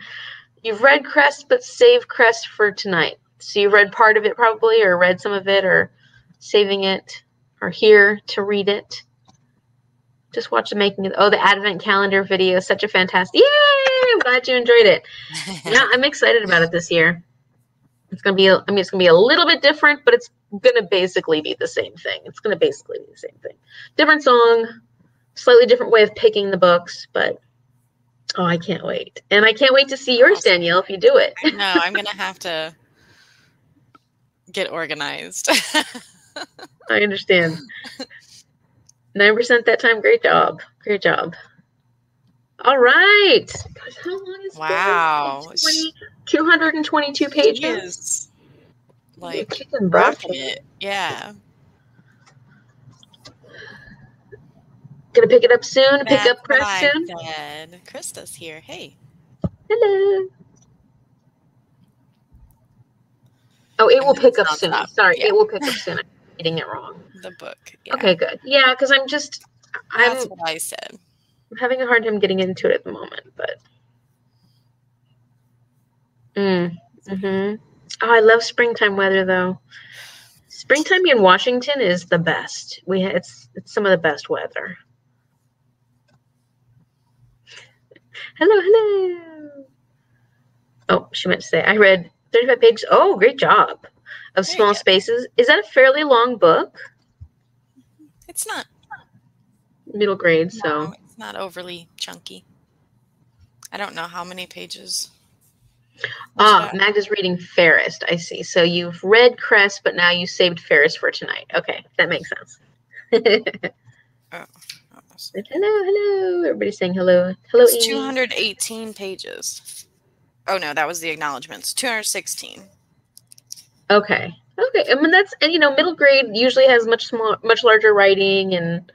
You've read Cress, but save Cress for tonight. So you read part of it probably, or read some of it, or saving it, or here to read it. Just watch the making of oh the advent calendar video. Such a fantastic. Yay! I'm glad you enjoyed it. Yeah, I'm excited about it this year. It's gonna be. a- I mean, it's gonna be a little bit different, but it's gonna basically be the same thing. It's gonna basically be the same thing. Different song, slightly different way of picking the books, but oh, I can't wait, and I can't wait to see yours, Danielle, if you do it. no, I'm gonna have to get organized. I understand. Nine percent that time. Great job. Great job. All right. Gosh, how long is? Wow. 20 222 pages. is like Kicking it. Yeah. Gonna pick it up soon. Pick up what press I soon. said. Krista's here. Hey. Hello. Oh, it will pick up soon. stop. Sorry, Yeah. it will pick up soon. I'm reading it wrong. The book. Yeah. Okay, good. Yeah, because I'm just I'm That's what I said. Having a hard time getting into it at the moment, but. Mm. Hmm. Oh, I love springtime weather though. Springtime in Washington is the best. We ha- it's it's some of the best weather. Hello, hello. Oh, she meant to say I read 35 pages. Oh, great job. Of There small spaces. Is that a fairly long book? It's not Middle grade, so. no, it's not overly chunky. I don't know how many pages. Ah, that? Magda's reading Fairest. I see. So you've read Cress, but now you saved Fairest for tonight. Okay, that makes sense. Oh, hello, hello. Everybody's saying hello. Hello, It's Amy. 218 pages. Oh no, that was the acknowledgments. 216. Okay. Okay. I mean that's and you know middle grade usually has much small, much larger writing and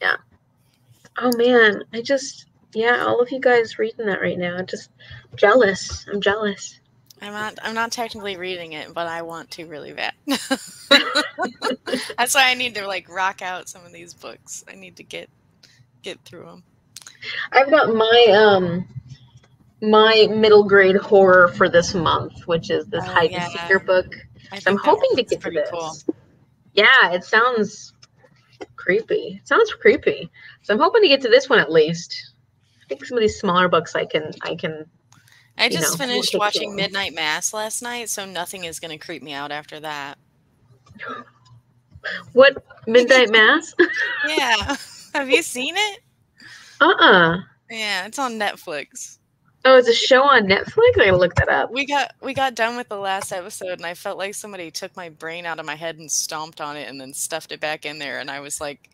yeah. Oh man, I just yeah, all of you guys reading that right now. I'm just jealous. I'm jealous. I'm not I'm not technically reading it, but I want to really bad. That's why I need to like rock out some of these books. I need to get get through them. I've got my um my middle grade horror for this month, which is this Oh, hide yeah. and seeker book. I i'm hoping to get to this. cool. Yeah, it sounds creepy. It sounds creepy. So I'm hoping to get to this one at least. I think some of these smaller books I can I can I just know, finished watching. Midnight Mass last night, so nothing is going to creep me out after that. what midnight mass? Yeah. Have you seen it? uh-uh. Yeah, it's on Netflix. Oh, it's a show on Netflix? I gotta look that up. We got we got done with the last episode and I felt like somebody took my brain out of my head and stomped on it and then stuffed it back in there and I was like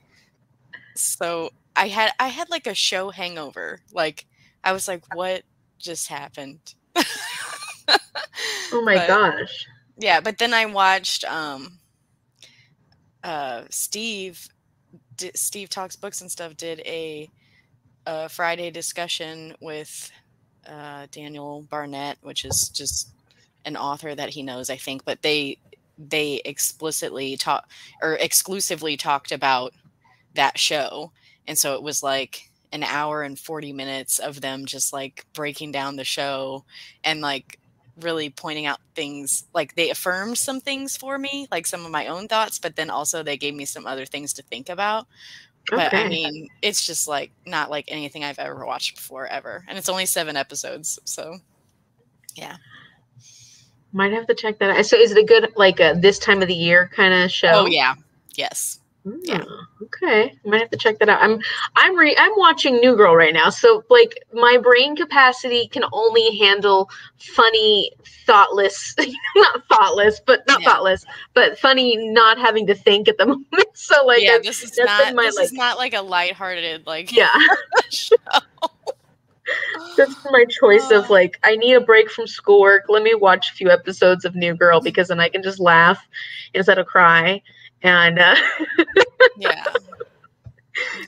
so I had I had like a show hangover. Like I was like what just happened? Oh my But- gosh. Yeah, but then I watched um uh Steve Steve talks books and stuff did a, a Friday discussion with uh Daniel Barnett, which is just an author that he knows, I think, but they they explicitly talk or exclusively talked about that show. And so it was like an hour and 40 minutes of them just like breaking down the show and like really pointing out things like they affirmed some things for me like some of my own thoughts but then also they gave me some other things to think about but i mean it's just like not like anything i've ever watched before ever and it's only seven episodes so yeah. Might have to check that out. So is it a good like a this time of the year kind of oh, show? oh yeah yes yeah. Hmm, Okay, I might have to check that out. I'm I'm re- I'm watching New Girl right now, so like my brain capacity can only handle funny, thoughtless, not thoughtless, but not Yeah. thoughtless, but funny, not having to think at the moment. So like, yeah this is not my, this is not like a lighthearted like yeah, show. that's my choice of like I need a break from schoolwork. Let me watch a few episodes of New Girl because then I can just laugh instead of cry. And uh, yeah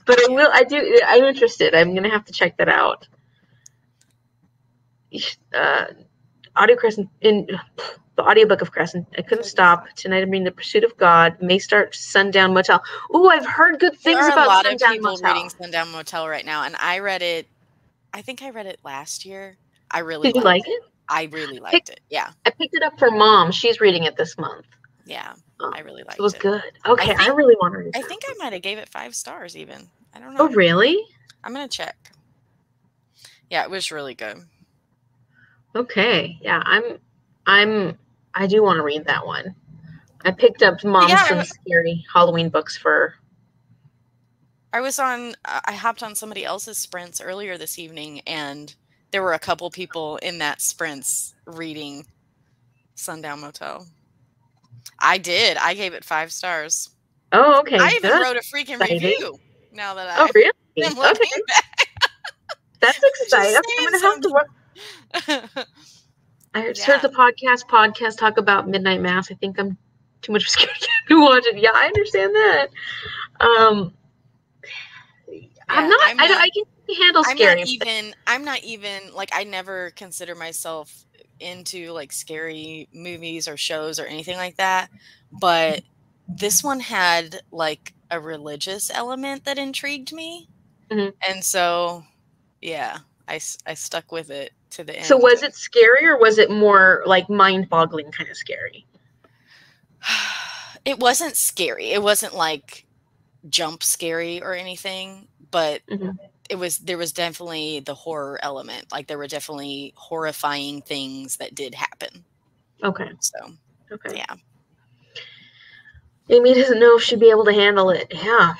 but I will. I do. I'm interested. I'm gonna have to check that out. Uh, audio Crescent in the audiobook of Crescent. I couldn't stop tonight. I'm reading The Pursuit of God. May start Sundown Motel. Oh, I've heard good there things are a about lot of people Motel. reading sundown motel right now and i read it i think i read it last year i really Did you like it? i really liked it yeah I picked it up for mom. She's reading it this month. Yeah Oh, i really liked It was it good. Okay, I, think- really want to read. I think I might have gave it five stars even. I don't oh, know. Oh, really? I'm gonna check. Yeah, it was really good. Okay. Yeah, I'm. I'm. I do want to read that one. I picked up mom Yeah, some I- scary Halloween books for. I was on I hopped on somebody else's sprints earlier this evening and there were a couple people in that sprints reading Sundown Motel. I did. I gave it five stars. Oh, okay. I even good. wrote a freaking Exciting. review now that Oh, I really? am Okay, looking that's exciting. I'm gonna have to work. I heard, Yeah. heard the podcast podcast talk about midnight mass. I think I'm too much scared to watch it. Yeah, I understand that. Um, I'm not. I'm I don't. not- I can handle I'm scary. not even I'm not even like I never consider myself into like scary movies or shows or anything like that. But this one had like a religious element that intrigued me. Mhm. And so yeah, I, I stuck with it to the end. so was it scary or was it more like mind-boggling kind of scary? it wasn't scary. It wasn't like jump scary or anything, but Mhm. It was there was definitely the horror element. Like there were definitely horrifying things that did happen. Okay. So Okay. yeah. Amy doesn't know if she'd be able to handle it. Yeah.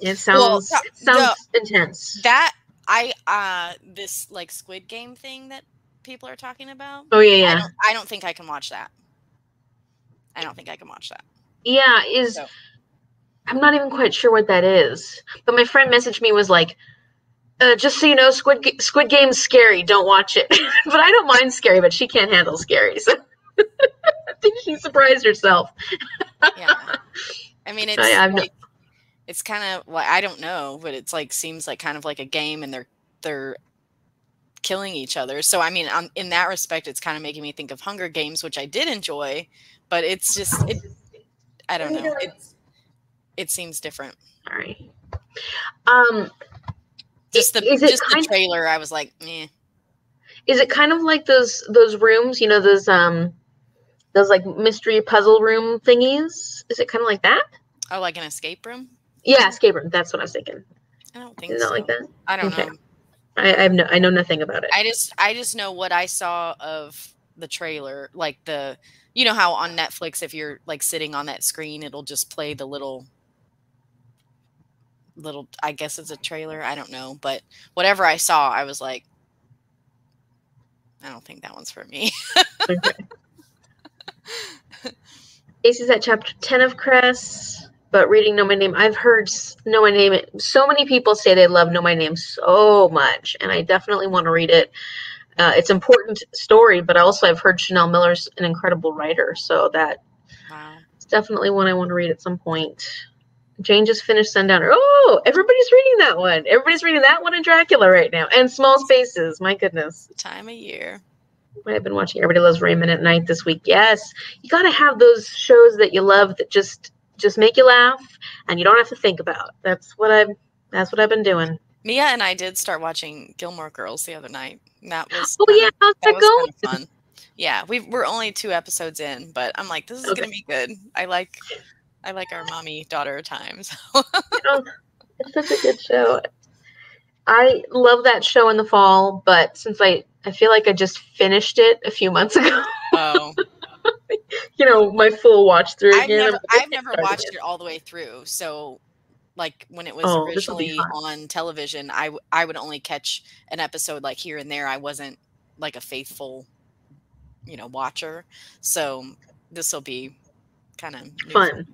It Well, sounds no, it sounds intense. That I uh this like Squid Game thing that people are talking about. oh yeah, I yeah. don't I don't think I can watch that. I don't think I can watch that. Yeah, is So- I'm not even quite sure what that is. But my friend messaged me was like, uh, "Just so you know, Squid Squid Game's scary. Don't watch it." but I don't mind scary, but she can't handle scary. So I think she surprised herself. Yeah. I mean it's I- I've no- it's kind of like I don't know, but it's like seems like kind of like a game and they're they're killing each other. So I mean, um, in that respect, it's kind of making me think of Hunger Games, which I did enjoy, but it's just it. I don't know. It's it seems different. Sorry. Um, just the is it just the trailer, I was like, eh. is it kind of like those those rooms? You know, those um, those like mystery puzzle room thingies. Is it kind of like that? Oh, like an escape room? Yeah, escape room. That's what I was thinking. I don't think Is so. not like that? I don't Okay. know. I, I have no, I know nothing about it. I just I just know what I saw of the trailer, like the you know how on Netflix if you're like sitting on that screen, it'll just play the little little I guess it's a trailer, I don't know, but whatever I saw, I was like I don't think that one's for me. Okay. Casey's at chapter 10 of Cress, but reading Know My Name. I've heard Know My Name. So many people say they love Know My Name so much, and I definitely want to read it. Uh, it's important story, but also I've heard Chanel Miller's an incredible writer, so that wow. it's definitely one I want to read at some point. Jane just finished Sundowner. Oh, everybody's reading that one. Everybody's reading that one in Dracula right now, and Small Spaces. My goodness. Time of year. I've been watching Everybody Loves Raymond at night this week. Yes, you got to have those shows that you love that just just make you laugh and you don't have to think about. That's what I've that's what I've been doing. Mia and I did start watching Gilmore Girls the other night. and That was Oh yeah, how's that that going? kind of fun. Yeah, we we're only two episodes in, but I'm like, this is Okay. gonna be good. I like I like our mommy daughter times. Oh, it's such a good show. I love that show in the fall, but since I I feel like I just finished it a few months ago, oh, you know, my full watch through I've again. never I've never watched it. all the way through. So, like when it was Oh, this will be originally on television, I I would only catch an episode like here and there. I wasn't like a faithful, you know, watcher. So this will be kind of Fun.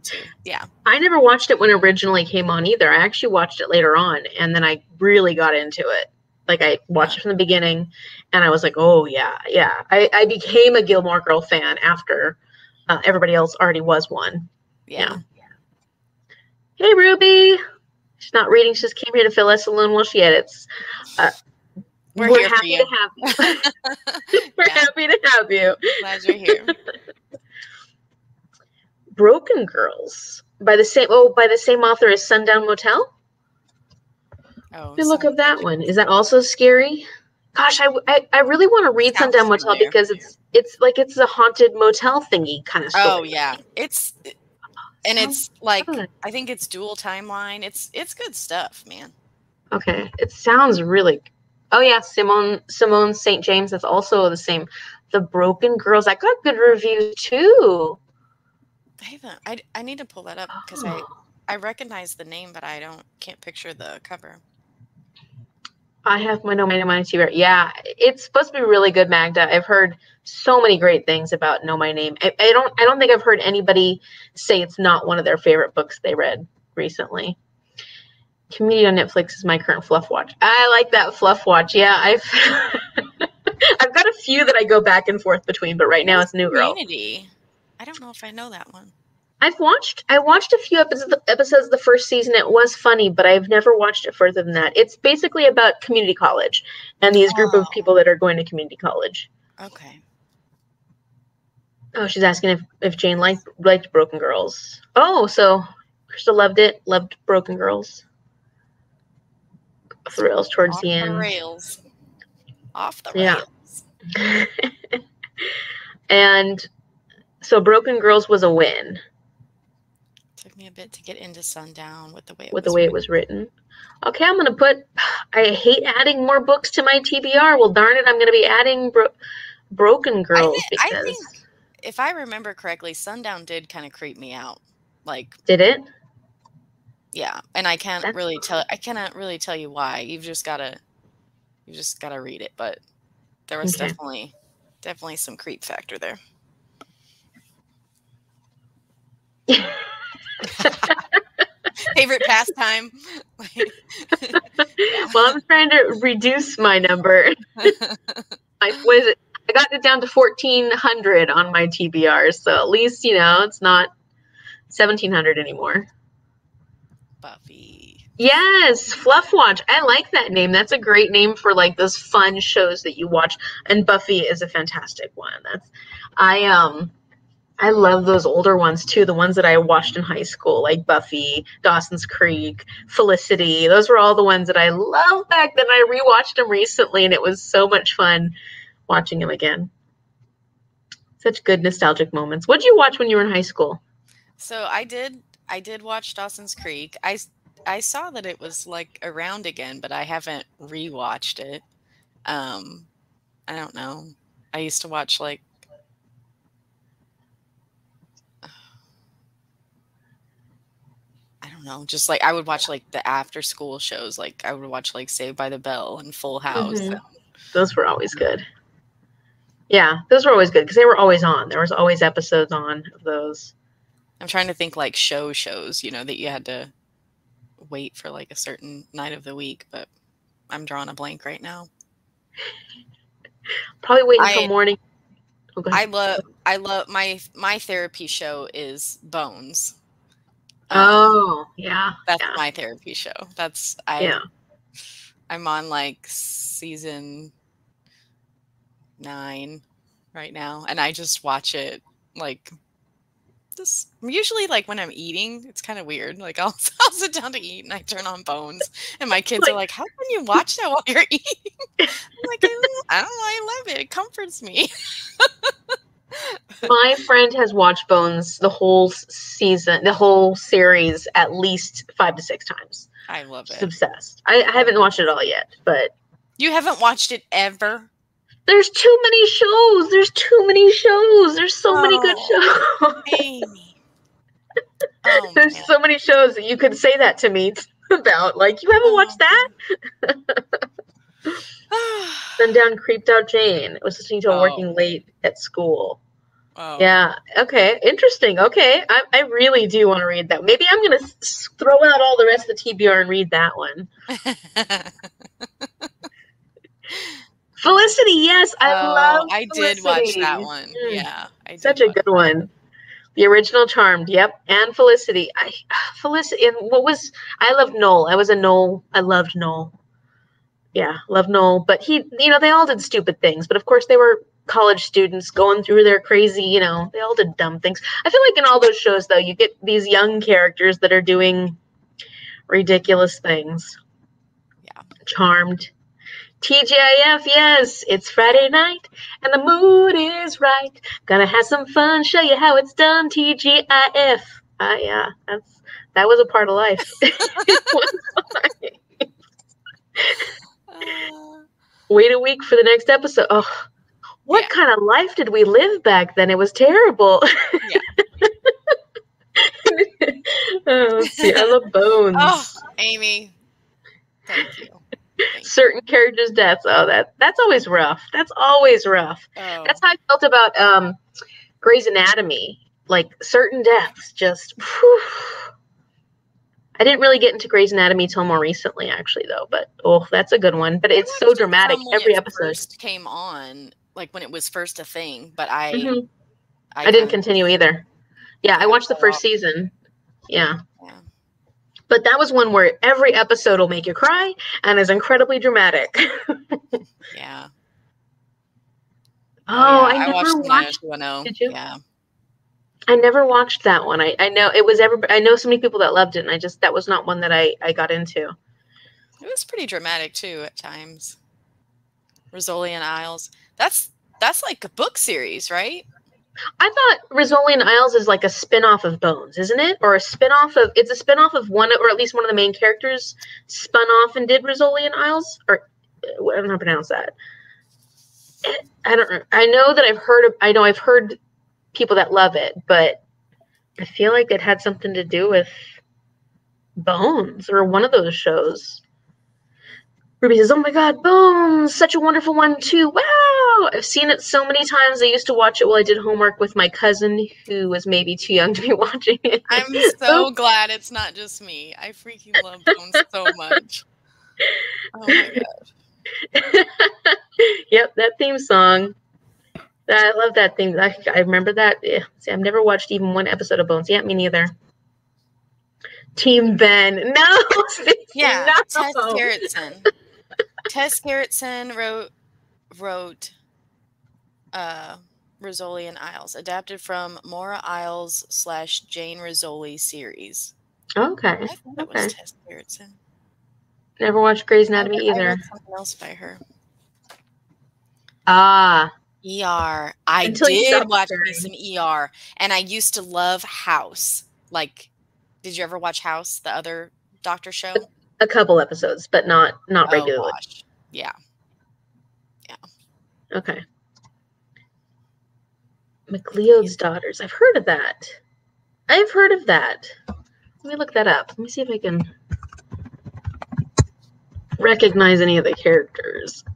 Yeah. I never watched it when it originally came on either. I actually watched it later on, and then I really got into it. Like I watched it from the beginning, and I was like, "Oh yeah, yeah." I, I became a Gilmore Girl fan after uh, everybody else already was one. Yeah. Hey, Ruby. She's not reading. She just came here to fill us alone while she edits. Uh, We're we're happy you. to have you. we're Yeah. happy to have you. Glad you're here. Broken Girls by the same oh by the same author as Sundown Motel. Oh, look up that one. Is that also scary? Gosh, I, I, I really want to read Sundown Motel because it's it's like it's a haunted motel thingy kind of story. Oh yeah, it's and it's like. I think it's dual timeline. It's it's good stuff, man. Okay, it sounds really. Oh yeah, Simone Simone St James. That's also the same. The Broken Girls. I got good reviews too. I haven't. I, I need to pull that up because I Oh, I recognize the name, but I don't can't picture the cover. I have my No My Name on TV. Yeah, it's supposed to be really good, Magda. I've heard so many great things about Know My Name. I, I don't I don't think I've heard anybody say it's not one of their favorite books they read recently. Community on Netflix is my current fluff watch. I like that fluff watch. Yeah, I've I've got a few that I go back and forth between, but right now it's New Girl. Community. I don't know if I know that one. I've watched I watched a few episodes episodes of the first season. It was funny, but I've never watched it further than that. It's basically about community college and these group of Oh. people that are going to community college. Okay. Oh, she's asking if, if Jane liked liked Broken Girls. Oh, so Krista loved it, loved Broken Girls. Thrills towards Off the the end. rails. Off the rails. Yeah. rails. and so Broken Girls was a win Took me a bit to get into Sundown with the way it with was the way it written. was written. Okay, I'm gonna put. I hate adding more books to my TBR. Well, darn it, I'm gonna be adding Bro- Broken Girls I because think- If I remember correctly, Sundown did kind of creep me out. Like, did it? yeah, and I can't That's really tell. I cannot really tell you why. You've just gotta, You've just gotta read it. But there was Okay. definitely, definitely some creep factor there. Favorite pastime. well, I'm trying to reduce my number. I it? I got it down to 1400 on my TBR, so at least you know it's not 1700 anymore. Buffy. Yes, Fluff Watch. I like that name. That's a great name for like those fun shows that you watch. And Buffy is a fantastic one. That's I um I love those older ones too, the ones that I watched in high school, like Buffy, Dawson's Creek, Felicity. Those were all the ones that I loved back then. I rewatched them recently and it was so much fun watching them again. Such good nostalgic moments. What did you watch when you were in high school? So I did I did watch Dawson's Creek. I I saw that it was like around again, but I haven't rewatched it. Um I don't know. I used to watch like I don't know, just like I would watch like the after school shows. Like I would watch like Saved by the Bell and Full House. Mhm. and- Those were always good. Yeah, those were always good because they were always on. There was always episodes on of those. I'm trying to think like show shows, you know, that you had to wait for like a certain night of the week, but I'm drawing a blank right now. Probably wait until I- morning. Oh, I love I love my my therapy show is Bones. Oh, yeah. that's yeah. my therapy show. That's I Yeah. I'm on like season 9 right now and I just watch it like this usually like when I'm eating, it's kind of weird. Like I'll, I'll sit down to eat and I turn on Bones, and my kids are like, "How can you watch that while you're eating?" I'm like, I I don't know, I love it. It comforts me. My friend has watched Bones the whole season, the whole series at least five to six times. I love She's it. obsessed. I, I haven't watched it all yet, but You haven't watched it ever? there's too many shows. There's too many shows. There's so many good oh, shows. Amy. Oh, There's man. so many shows that you could say that to me about. Like, you haven't watched that? Oh, Sundown Creeped Out Jane. I was listening to a Oh. working late at school. Yeah. Okay. Interesting. Okay. I, I really do want to read that. Maybe I'm going to throw out all the rest of the TBR and read that one. Felicity. Yes. I Oh, love I did watch that one. Mm. Yeah, I did Such a good one. The original Charmed. Yep. And Felicity. I Felicity. And what was I loved Noel. I was a Noel. I loved Noel. Yeah, love Noel. But he, you know, they all did stupid things. But of course, they were college students going through their crazy. You know, they all did dumb things. I feel like in all those shows, though, you get these young characters that are doing ridiculous things. Yeah. Charmed. TGIF, yes, it's Friday night and the mood is right. Gonna have some fun, show you how it's done. TGIF. Uh, yeah, that's that was a part of life. Life. Uh, Wait a week for the next episode. Oh, what Yeah. kind of life did we live back then? It was terrible. oh, see, I love bones. oh, Amy. Thank you. Thank you. Certain characters' deaths. Oh, that that's always rough. That's always rough. Oh, That's how I felt about um Grey's Anatomy. Like certain deaths, just. whew. I didn't really get into Grey's Anatomy till more recently, actually, though. But oh, that's a good one. But it's so dramatic. Every episode. first came on, like when it was first a thing. But I, Mhm. I, I didn't continue either. Yeah, I watched the first season. Yeah. Yeah. But that was one where every episode will make you cry and is incredibly dramatic. Yeah. Oh, yeah, I never watched watched. 90210. Did you? Yeah. I never watched that one. I, I know it was ever. I know so many people that loved it, and I just that was not one that I I got into. It was pretty dramatic too at times. Rizzoli and Isles. That's that's like a book series, right? I thought Rizzoli and Isles is like a spin-off of Bones, isn't it? Or a spin-off of it's a spin-off of one or at least one of the main characters spun off and did Rizzoli and Isles or uh, I don't know how to pronounce that. I don't know. I know that I've heard I know I've heard people that love it, but I feel like it had something to do with Bones or one of those shows. Ruby says, "Oh my God, Bones! Such a wonderful one too! Wow! I've seen it so many times. I used to watch it while I did homework with my cousin, who was maybe too young to be watching it. I'm so glad it's not just me. I freaking love Bones so much. Oh my god. yep, that theme song. I love that thing. I, I remember that. Yeah. See, I've never watched even one episode of Bones. Yeah, me neither. Team Ben. No, Yeah, no. Tess Gerritsen. Tess Gerritsen wrote wrote uh Rizzoli and Isles, adapted from Maura Isles slash Jane Rizzoli series. Okay. I thought it was Tess Gerritsen. Never watched Grey's Anatomy I either. read something else by her. Ah, ER. I Until did watch me some ER, and I used to love House. Like, did you ever watch House, the other doctor show? A couple episodes, but not not Oh, regularly. gosh. Yeah. Okay. McLeod's daughters. I've heard of that. I've heard of that. Let me look that up. Let me see if I can recognize any of the characters.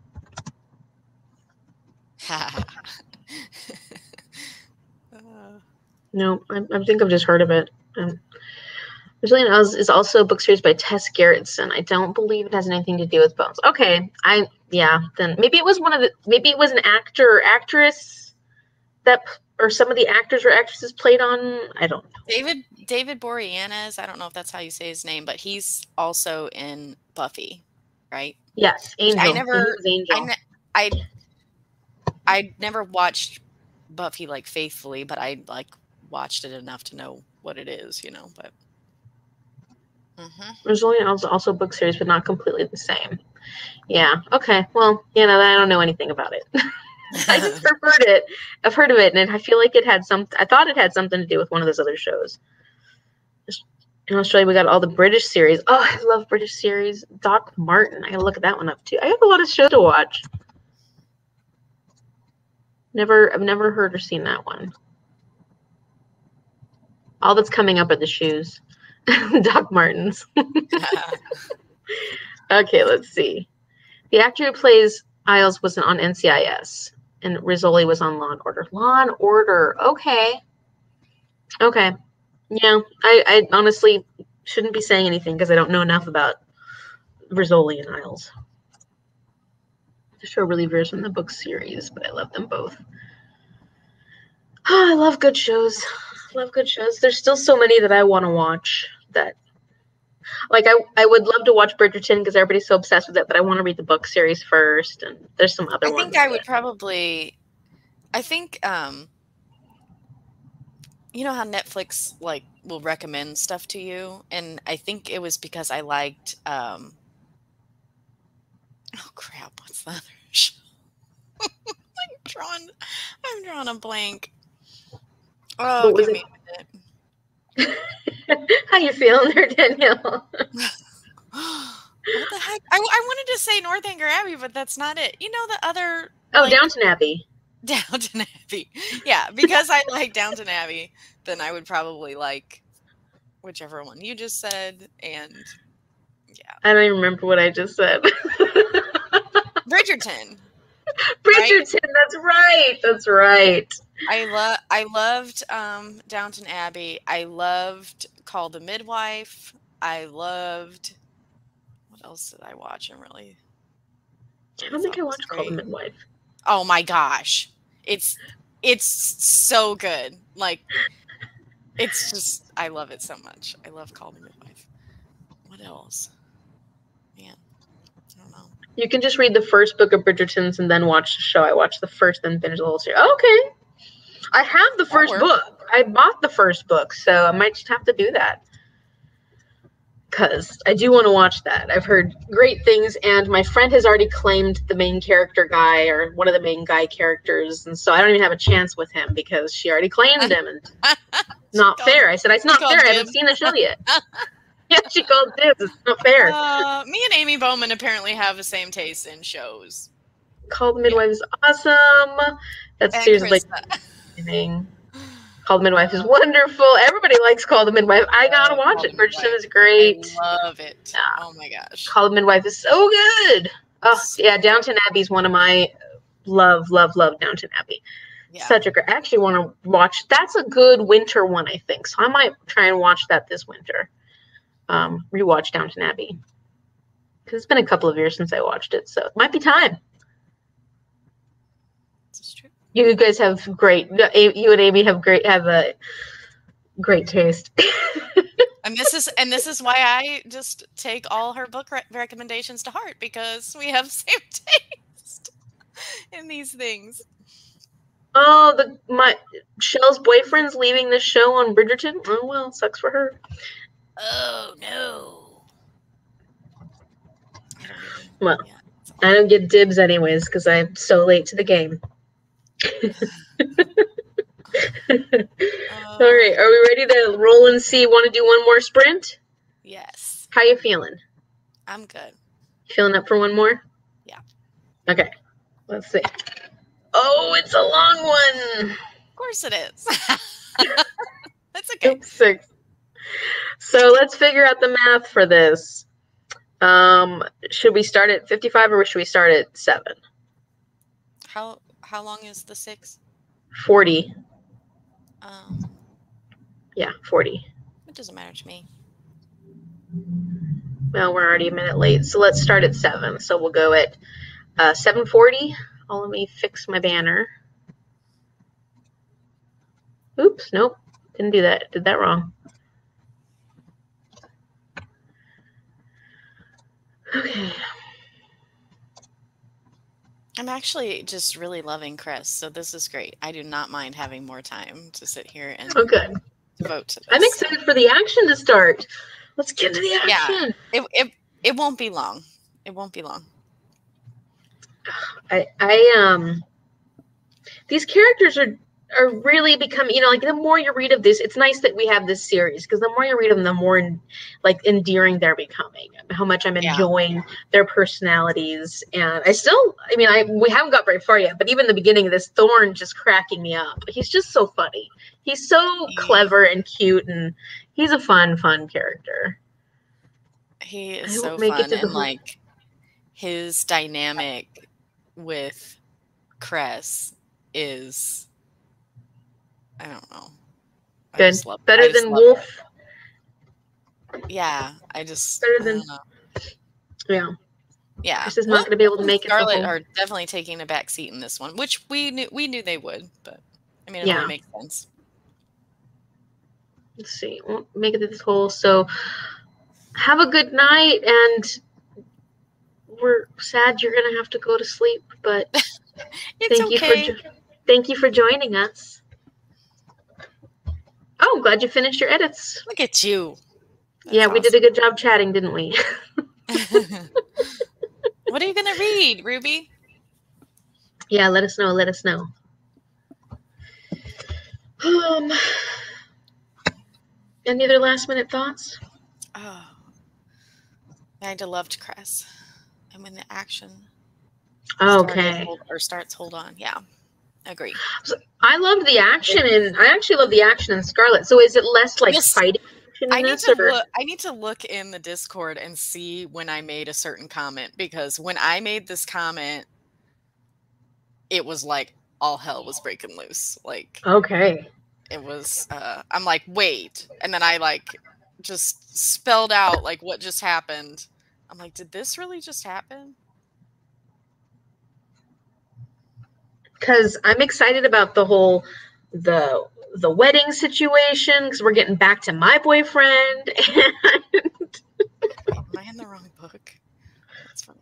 Uh, No, I, I think I've just heard of it. Um, Rizzoli and Isles is also a book series by Tess Gerritsen. I don't believe it has anything to do with bones. Okay, I yeah. Then maybe it was one of the maybe it was an actor or actress that or some of the actors or actresses played on. I don't know. David David Boreanaz, I don't know if that's how you say his name, but he's also in Buffy, right? Yes, Angel. He never- Angel. I ne- I I never watched Buffy like faithfully, but I like watched it enough to know what it is, you know. But Mhm. Rizzoli and Isles also a book series, but not completely the same. Yeah. Okay. Well, you know, I don't know anything about it. I just have heard it. I've heard of it, and I feel like it had some. I thought it had something to do with one of those other shows. In Australia, we got all the British series. Oh, I love British series. Doc Martin. I gotta look at that one up too. I have a lot of shows to watch. Never, I've never heard or seen that one. All that's coming up are the shoes. Doc Martens. Okay, let's see. The actor who plays Isles was on NCIS, and Rizzoli was on Law and Order. Law and Order. Okay. Okay. Yeah, I, I honestly shouldn't be saying anything because I don't know enough about Rizzoli and Isles. The show really veers from the book series, but I love them both. I love good shows. love good shows. There's still so many that I want to watch that like I, I would love to watch Bridgerton because everybody's so obsessed with it, but I want to read the book series first, and there's some other I think I would probably I think um you know how Netflix like will recommend stuff to you and I think it was because I liked um oh crap what's the other show? I'm drawing I'm drawing a blank. Oh, give me a minute. How you feeling there, Danielle? what the heck? I, I wanted to say Northanger Abbey, but that's not it. You know the other Oh, Like- Downton Abbey. Downton Abbey. Yeah, because I like Downton Abbey, then I would probably like whichever one you just said. And yeah, I don't even remember what I just said. Bridgerton. Bridgerton. That's right. That's right. I love. I loved um, Downton Abbey. I loved Call the Midwife. I loved. What else did I watch? And really. I don't think I watched Call the? Midwife. Oh my gosh, it's it's so good. Like, it's just I love it so much. I love Call the Midwife. What else? Man, I don't know. You can just read the first book of Bridgerton's and then watch the show. I watched the first, then binge the whole series. Okay. I have the first book. I bought the first book, so I might just have to do that. Because I do want to watch that. I've heard great things, and my friend has already claimed the main character guy or one of the main guy characters, and so I don't even have a chance with him because she already claimed him. And not called- fair. I said, it's not fair. I haven't seen the show yet. yeah, she called dibs. It's not fair. Uh, me and Amy Bowman apparently have the same taste in shows. Call the Midwife is awesome. That's And seriously Krista. Amazing. Call the Midwife is wonderful. Everybody likes Call the Midwife. I gotta watch Call it. Bridgerton is great. I love it. Yeah. Oh my gosh. Call the Midwife is so good. Oh yeah, Downton Abbey is one of my love, love, love Downton Abbey. Yeah. Such a great. I actually want to watch. That's a good winter one, I think. So I might try and watch that this winter. Um, rewatch Downton Abbey because it's been a couple of years since I watched it, so it might be time. This is true. You guys have great. You and Amy have great have a great taste. And this is and this is why I just take all her book re- recommendations to heart because we have same taste in these things. Oh, the my Shell's boyfriend's leaving the show on Bridgerton. Oh well, sucks for her. Oh no. Well, I don't get dibs anyways because I'm so late to the game. All right, are we ready to roll and see? Want to do one more sprint? Yes. How you feeling? I'm good. Feeling up for one more? Yeah. Okay. Let's see. Oh, it's a long one. Of course it is. That's okay. Six. So let's figure out the math for this. Um, should we start at 55 or should we start at 7? How how long is the 6? 40. Um, yeah, 40. It doesn't matter to me. Well, we're already a minute late, so let's start at 7. So we'll go at uh, 740. Oh, let me fix my banner. Oops, nope. Didn't do that. Did that wrong. Okay. I'm actually just really loving Cress, so this is great. I do not mind having more time to sit here and okay. devote to this. I'm excited for the action to start. Let's get to the action. Yeah, it, it, it won't be long. It won't be long. I I um these characters are are really becoming, you know, like the more you read of this, it's nice that we have this series because the more you read them, the more like endearing they're becoming. How much I'm enjoying yeah. their personalities, and I still, I mean, I we haven't got very far yet, but even the beginning of this, Thorn just cracking me up. He's just so funny. He's so yeah. clever and cute, and he's a fun, fun character. He is so fun, and like his dynamic with Cress is I don't know. Good. Love, Better than Wolf. Yeah, I just better than. Yeah. Yeah. Chris is not going to be able to make Scarlet it. are definitely taking a back seat in this one, which we knew we knew they would, but I mean, it yeah. makes sense. Let's see. We'll make it this whole. So, have a good night, and we're sad you're going to have to go to sleep, but thank okay. you for thank you for joining us. Oh, I'm glad you finished your edits. Look at you. That's yeah, we did a good job chatting, didn't we? what are you going to read, Ruby? Yeah, let us know. Let us know. Um, any other last minute thoughts? Oh, I loved Cress. And when the action okay hold, or starts, hold on. Yeah. Agree. So I loved the action, and I actually love the action in Scarlet. So is it less like yes. fighting? I need to look. I need to look in the Discord and see when I made a certain comment because when I made this comment, it was like all hell was breaking loose. Like okay, it was. uh I'm like, wait, and then I like just spelled out like what just happened. I'm like, did this really just happen? Because I'm excited about the whole the the wedding situation because we're getting back to my boyfriend. And Am I in the wrong book? That's funny.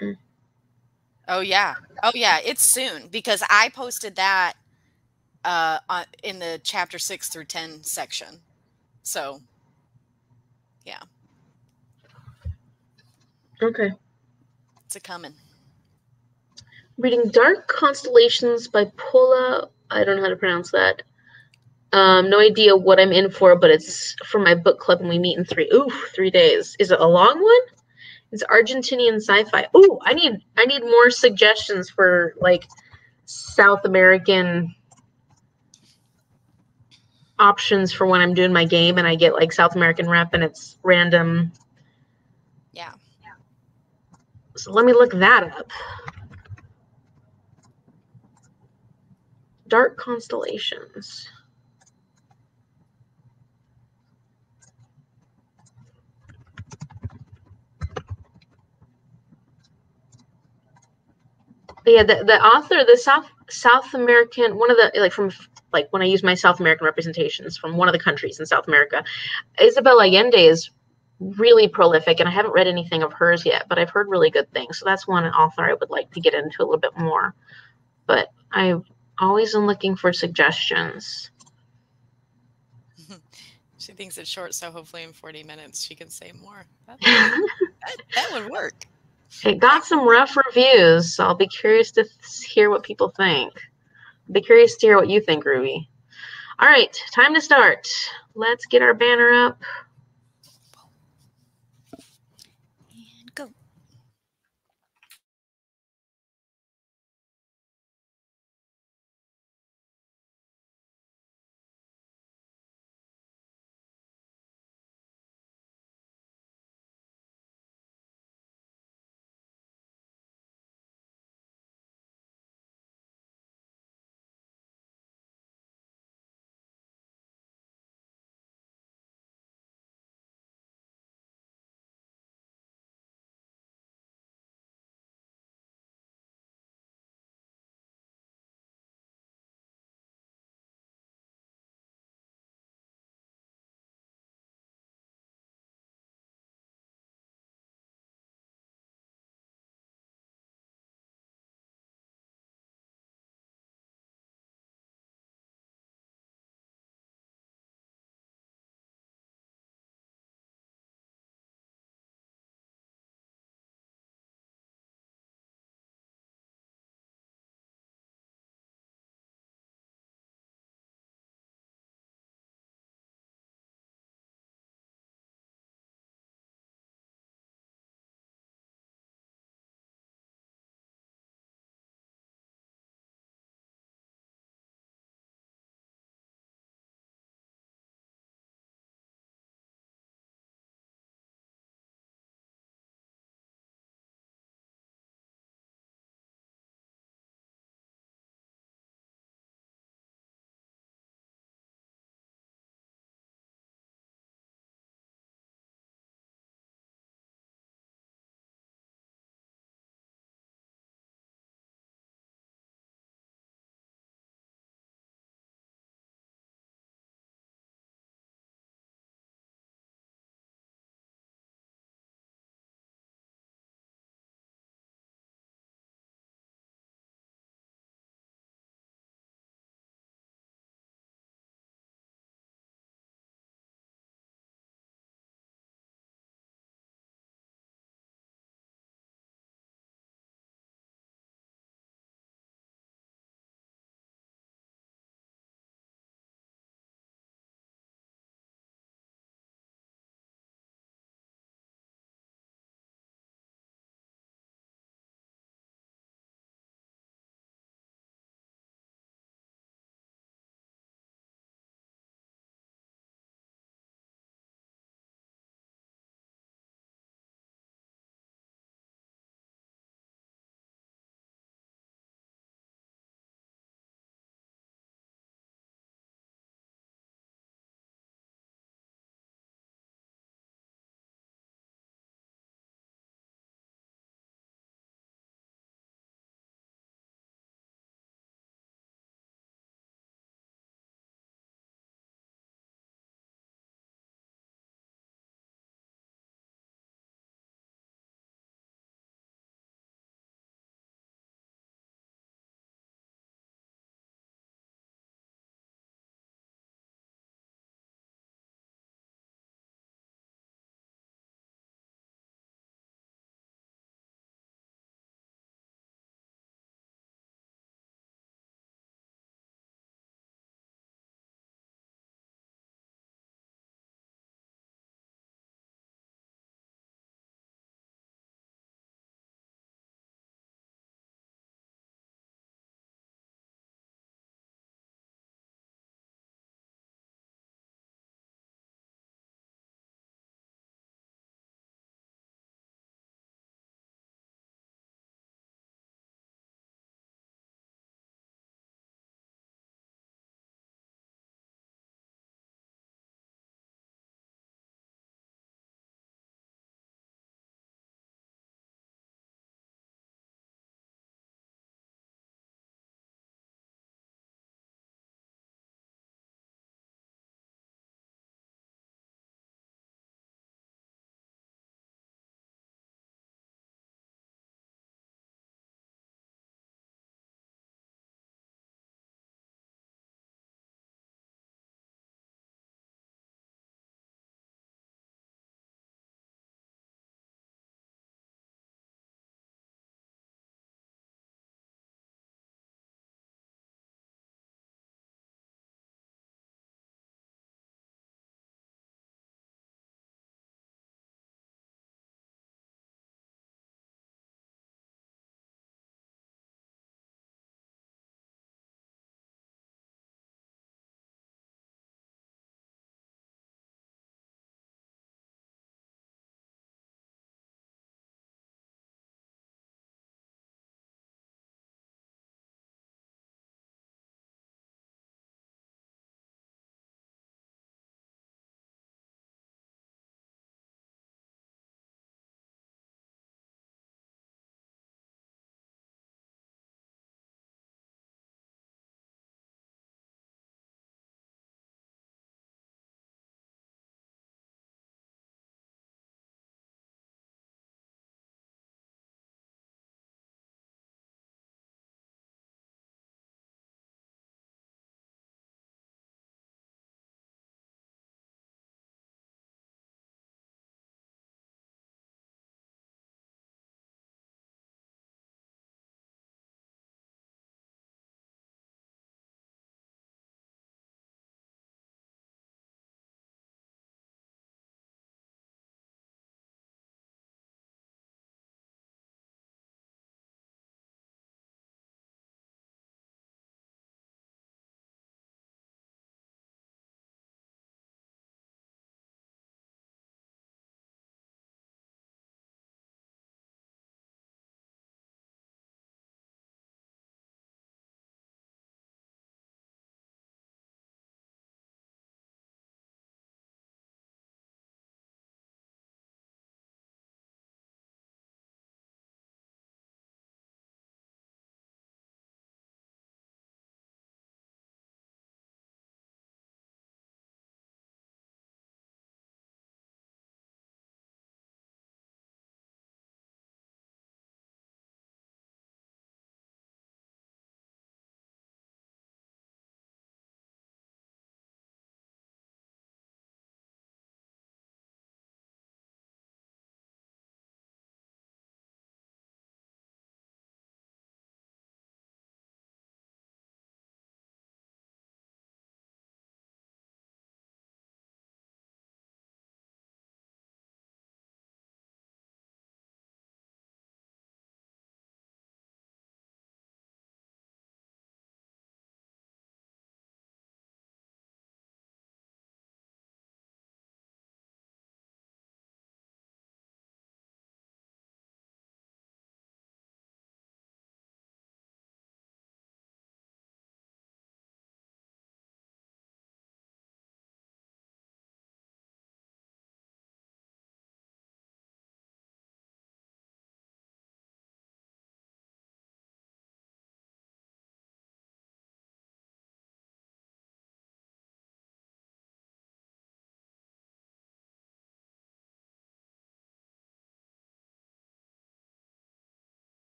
Mm. Oh yeah, oh yeah, it's soon because I posted that uh, on, in the chapter six through ten section. So, yeah. Okay. A coming. Reading Dark Constellations by Pola. I don't know how to pronounce that. Um, no idea what I'm in for, but it's for my book club, and we meet in three. Ooh, three days. Is it a long one? It's Argentinian sci-fi. Ooh, I need I need more suggestions for like South American options for when I'm doing my game and I get like South American rep and it's random so let me look that up. Dark constellations. Yeah, the, the author, the South South American, one of the like from like when I use my South American representations from one of the countries in South America, Isabel Allende is really prolific, and I haven't read anything of hers yet, but I've heard really good things. So that's one author I would like to get into a little bit more. But I always am looking for suggestions. she thinks it's short, so hopefully in 40 minutes she can say more. That, that, that would work. It got some rough reviews, so I'll be curious to hear what people think. I'll be curious to hear what you think, Ruby. All right, time to start. Let's get our banner up.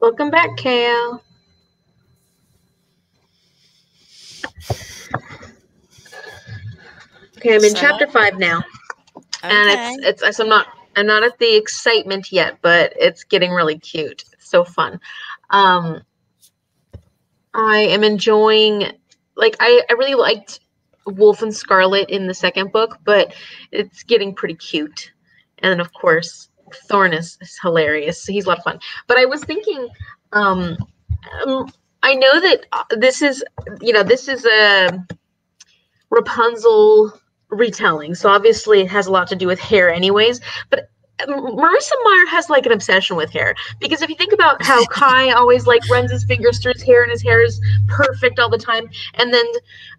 Welcome back, Kale. Okay, I'm in So- chapter five now, and Okay. it's it's I'm not I'm not at the excitement yet, but it's getting really cute. It's so fun. Um, I am enjoying like I I really liked Wolf and Scarlet in the second book, but it's getting pretty cute, and then of course Thorn is, is hilarious. He's a lot of fun. But I was thinking, um, um I know that uh, this is you know this is a Rapunzel retelling. So obviously it has a lot to do with hair anyways, but um, Marissa Meyer has like an obsession with hair because if you think about how Kai always like runs his fingers through his hair and his hair is perfect all the time, and then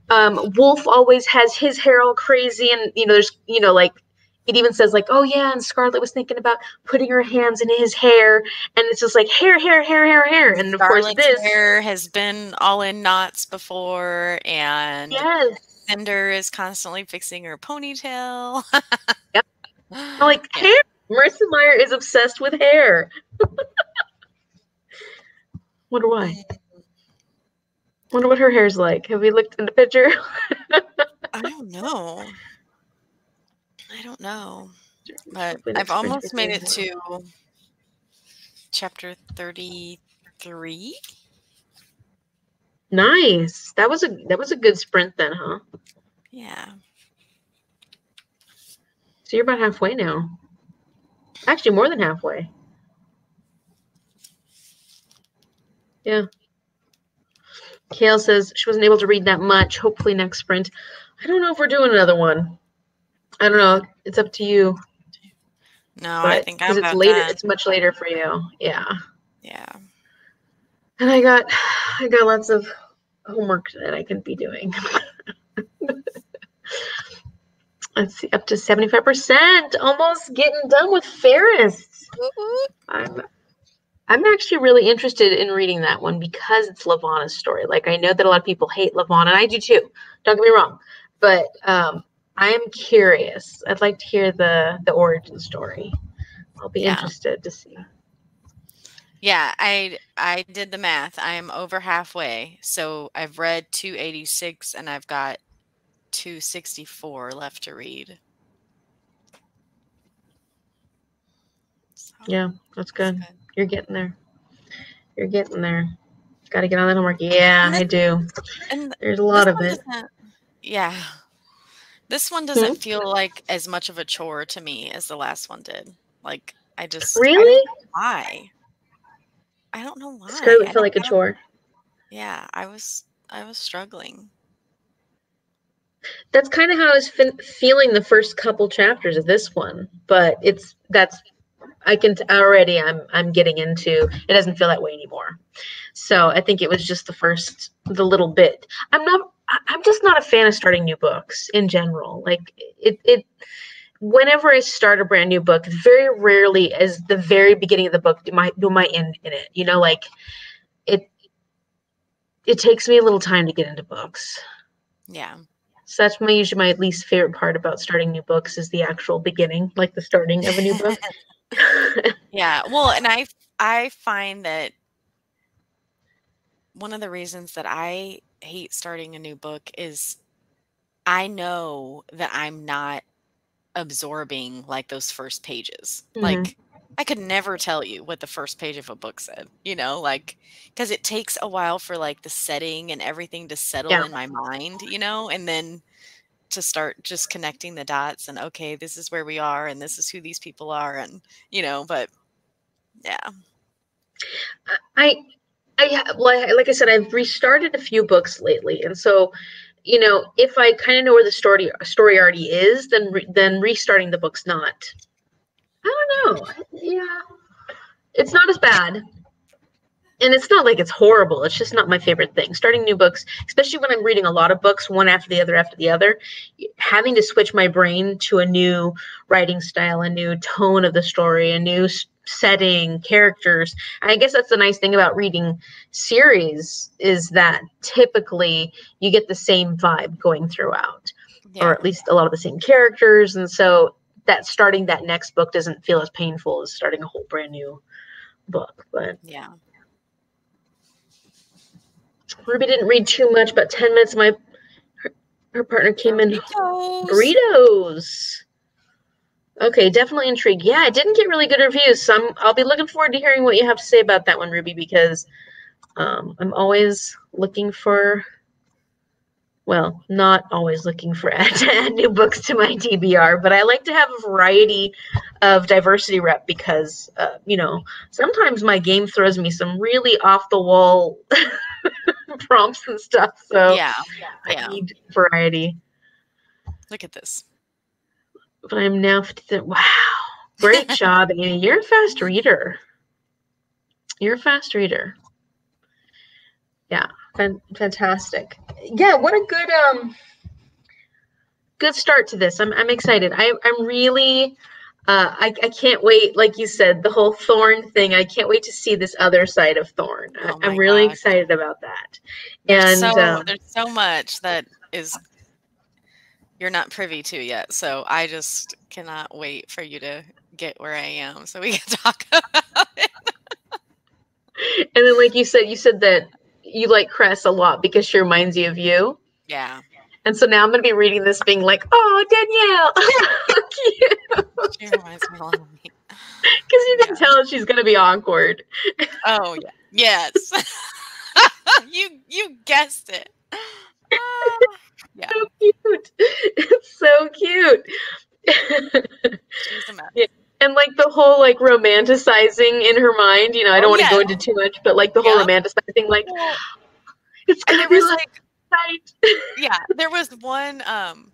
um, Wolf always has his hair all crazy, and you know there's you know like it even says like oh yeah, and Scarlet was thinking about putting her hands in his hair, and it's just like hair, hair, hair, hair, hair, and of course this hair has been all in knots before, and yes, Cinder is constantly fixing her ponytail. Yep. I'm like Yeah. hair. Marissa Meyer is obsessed with hair. Wonder why. Wonder what her hair's like. Have we looked in the picture? I don't know. I don't know. But I've almost made it to chapter 33. nice. That was a that was a good sprint then, huh? Yeah. So you're about halfway now. Actually, more than halfway. Yeah. Kale says she wasn't able to read that much. Hopefully next sprint. I don't know if we're doing another one. I don't know. It's up to you. No, I but- think 'cause I'm it's later. done. It's much later for you. Yeah. Yeah. And I got I got lots of homework that I could be doing. Let's see, up to 75%. Almost getting done with Fairest. I'm I'm actually really interested in reading that one because it's Levana's story. Like I know that a lot of people hate Levana, and I do too. Don't get me wrong. But um I am curious. I'd like to hear the the origin story. I'll be Yeah. interested to see. Yeah, I I did the math. I'm over halfway. So I've read 286 and I've got 264 left to read. So, Yeah, that's it's good. You're getting there. You're getting there. Got to get on that homework. Yeah, And I do. And There's a lot of it. Yeah. This one doesn't mm-hmm. feel like as much of a chore to me as the last one did. Like I just I don't Really? know why. I don't know why. Scarlet I felt like a I chore. Yeah, I was I was struggling. That's kind of how I was fin- feeling the first couple chapters of this one, but it's that's I can t- already I'm I'm getting into it doesn't feel that way anymore. So I think it was just the first the little bit. I'm not I- I'm just not a fan of starting new books in general. Like it it whenever I start a brand new book, very rarely is the very beginning of the book do my do my end in it. You know, like it it takes me a little time to get into books. Yeah. So that's my usually my least favorite part about starting new books is the actual beginning, like the starting of a new book. Yeah. Well, and I I find that one of the reasons that I hate starting a new book is I know that I'm not absorbing like those first pages. Mhm. Like I could never tell you what the first page of a book said, you know, like because it takes a while for like the setting and everything to settle Yeah. in my mind, you know, and then to start just connecting the dots and okay, this is where we are and this is who these people are and you know, but yeah. I, I like like I said, I've restarted a few books lately, and so, you know, if I kind of know where the story story already is, then re- then restarting the book's not. I don't know. Yeah, it's not as bad, and it's not like it's horrible. It's just not my favorite thing. Starting new books, especially when I'm reading a lot of books, one after the other after the other, having to switch my brain to a new writing style, a new tone of the story, a new setting, characters. I guess that's the nice thing about reading series is that typically you get the same vibe going throughout, Yeah. or at least a lot of the same characters, and so that starting that next book doesn't feel as painful as starting a whole brand new book. But yeah. Ruby didn't read too much, but 10 minutes my her, her partner came in Burritos. Okay, definitely intrigued. Yeah, it didn't get really good reviews, so I'm, I'll be looking forward to hearing what you have to say about that one, Ruby, because um, I'm always looking for, well, not always looking for to add new books to my TBR, but I like to have a variety of diversity rep because, uh, you know, sometimes my game throws me some really off the wall prompts and stuff. So Yeah. I Yeah. need variety. Look at this. But I'm now 50. Wow. Great job, Amy. You're a fast reader. You're a fast reader. Yeah, fan- fantastic. Yeah, what a good um good start to this. I'm I'm excited. I I'm really uh I, I can't wait, like you said, the whole Thorn thing. I can't wait to see this other side of Thorn. I, Oh my I'm really gosh. excited about that. There's And so, um, there's so much that is you're not privy to yet. So I just cannot wait for you to get where I am so we can talk about it. and then like you said, you said that you like Cress a lot because she reminds you of you. Yeah. And so now I'm going to be reading this being like, oh, Danielle, cute. She reminds me a lot of me. Because you can Yeah. tell she's going to be awkward. Oh yeah. Yes. you you guessed it. Ah, yeah, So cute. It's so cute. she's a mess. and like the whole like romanticizing in her mind, you know, I don't Oh, want to go into too much, but like the whole Yep. romanticizing, like Well, it's gonna be was like yeah there was one um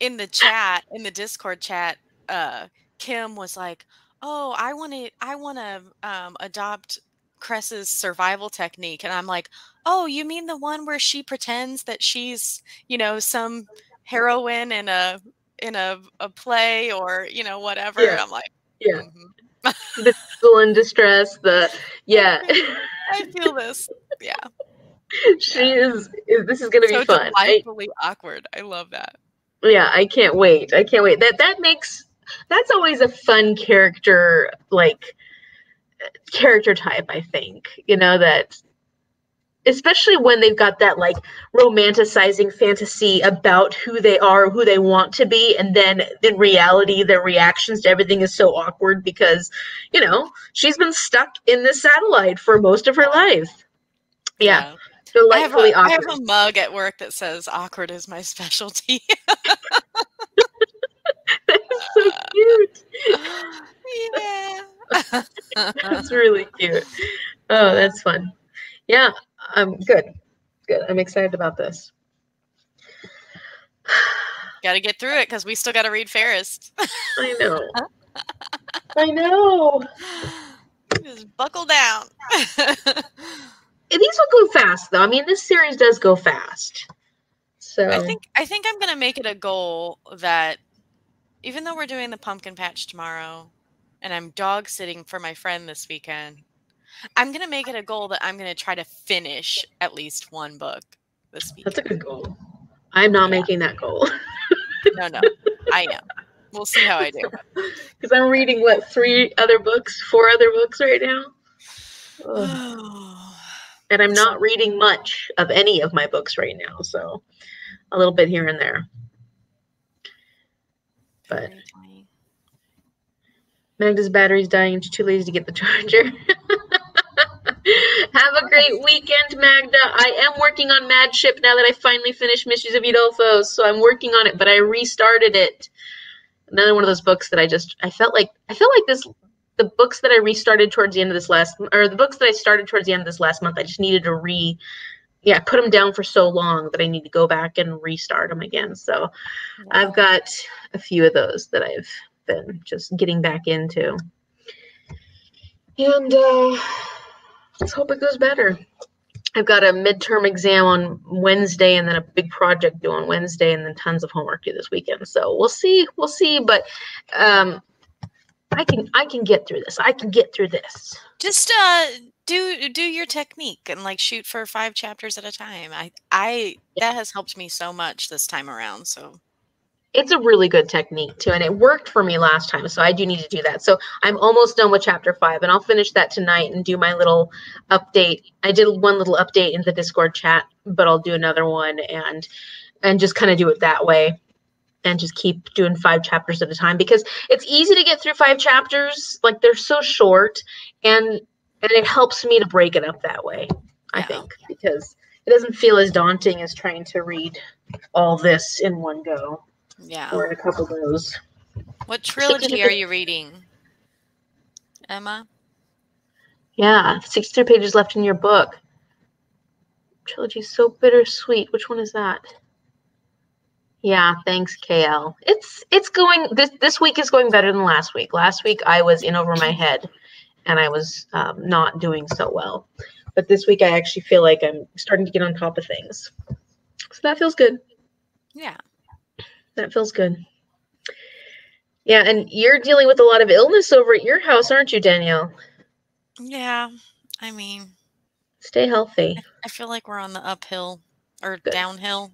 in the chat in the discord chat uh kim was like oh i want to i want to um adopt cress's survival technique and i'm like oh you mean the one where she pretends that she's you know some heroine in a in a, a play or you know whatever? Yeah. i'm like Yeah. "Mhm, The people in distress, the, yeah. i feel this. Yeah. She is, is, this is going to be so fun. I- delightfully awkward. I love that. Yeah i can't wait. I can't wait. That that makes that's always a fun character like character type i think you know that especially when they've got that like romanticizing fantasy about who they are who they want to be and then in reality their reactions to everything is so awkward because you know she's been stuck in this satellite for most of her life yeah, I have, delightfully a, I have a mug at work that says awkward is my specialty. That's so cute yeah. That's really cute. Oh, that's fun. Yeah, I'm good. Good. I'm excited about this. got to get through it because we still got to read Fairest. I know. I know. Just buckle down. These will go fast, though. I mean, this series does go fast. So I think I think I'm gonna make it a goal that even though we're doing the pumpkin patch tomorrow, and I'm dog sitting for my friend this weekend, I'm gonna make it a goal that I'm gonna try to finish at least one book this week. that's a good goal. I'm not Yeah. making that goal No, no, I am. We'll see how I do. because I'm reading what three other books, four other books right now, and I'm not reading much of any of my books right now. So a little bit here and there. But Magda's battery's dying. She's too lazy to get the charger. Have a great weekend, Magda. I am working on Mad Ship now that I finally finished Mysteries of Udolphos, so I'm working on it, but I restarted it. Another one of those books that I just I felt like I felt like this the books that I restarted towards the end of this last or the books that I started towards the end of this last month, I just needed to re yeah, put them down for so long that I need to go back and restart them again. So I've got a few of those that I've been just getting back into. And uh, let's hope it goes better. I've got a midterm exam on Wednesday and then a big project due on Wednesday and then tons of homework due this weekend. So we'll see, we'll see, but um I can I can get through this. I can get through this. just uh do do your technique and like shoot for five chapters at a time i i that has helped me so much this time around so it's a really good technique too and it worked for me last time so i do need to do that. So i'm almost done with chapter five and i'll finish that tonight and do my little update. I did one little update in the discord chat but i'll do another one and and just kind of do it that way and just keep doing five chapters at a time because it's easy to get through five chapters like they're so short and and it helps me to break it up that way i Yeah. think because it doesn't feel as daunting as trying to read all this in one go Yeah. or in a couple goes What trilogy are you reading, Emma? yeah 63 pages left in your book. Trilogy is so bittersweet. Which one is that? Yeah thanks kl it's it's going this this week is going better than last week. Last week i was in over my head and i was um, not doing so well. But this week i actually feel like i'm starting to get on top of things. So that feels good. Yeah. That feels good yeah and you're dealing with a lot of illness over at your house aren't you danielle Yeah. I mean, stay healthy I feel like we're on the uphill or Good. downhill,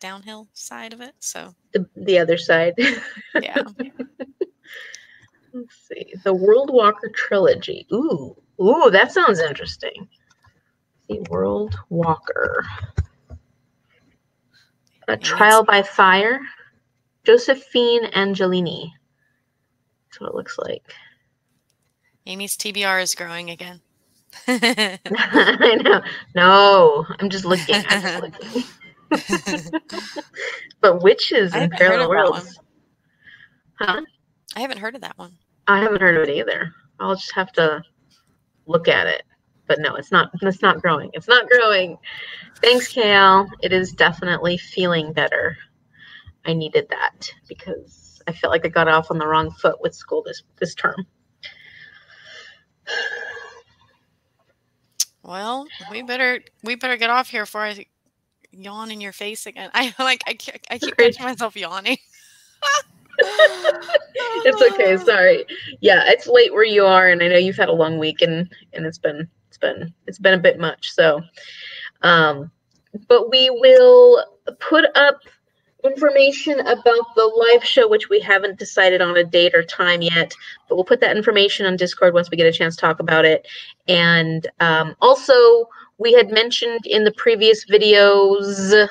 downhill side of it. So the, the other side yeah. Let's see. The World Walker trilogy. Ooh, ooh, that sounds interesting. The World Walker. A Trial by Fire. Josephine Angelini. That's what it looks like. Amy's TBR is growing again. I know. No, I'm just looking. I'm just looking. but witches I and haven't heard parallel worlds. Huh? I haven't heard of that one. I haven't heard of it either. I'll just have to look at it. But no, it's not it's not growing. It's not growing. Thanks, KL. It is definitely feeling better. I needed that because I felt like I got off on the wrong foot with school this this term. Well, we better we better get off here before I yawn in your face again. I like I keep, I keep catching myself yawning. It's okay, sorry. Yeah, it's late where you are and I know you've had a long week and and it's been it's been it's been a bit much. So um but we will put up information about the live show which we haven't decided on a date or time yet but we'll put that information on discord once we get a chance to talk about it. And um, also we had mentioned in the previous videos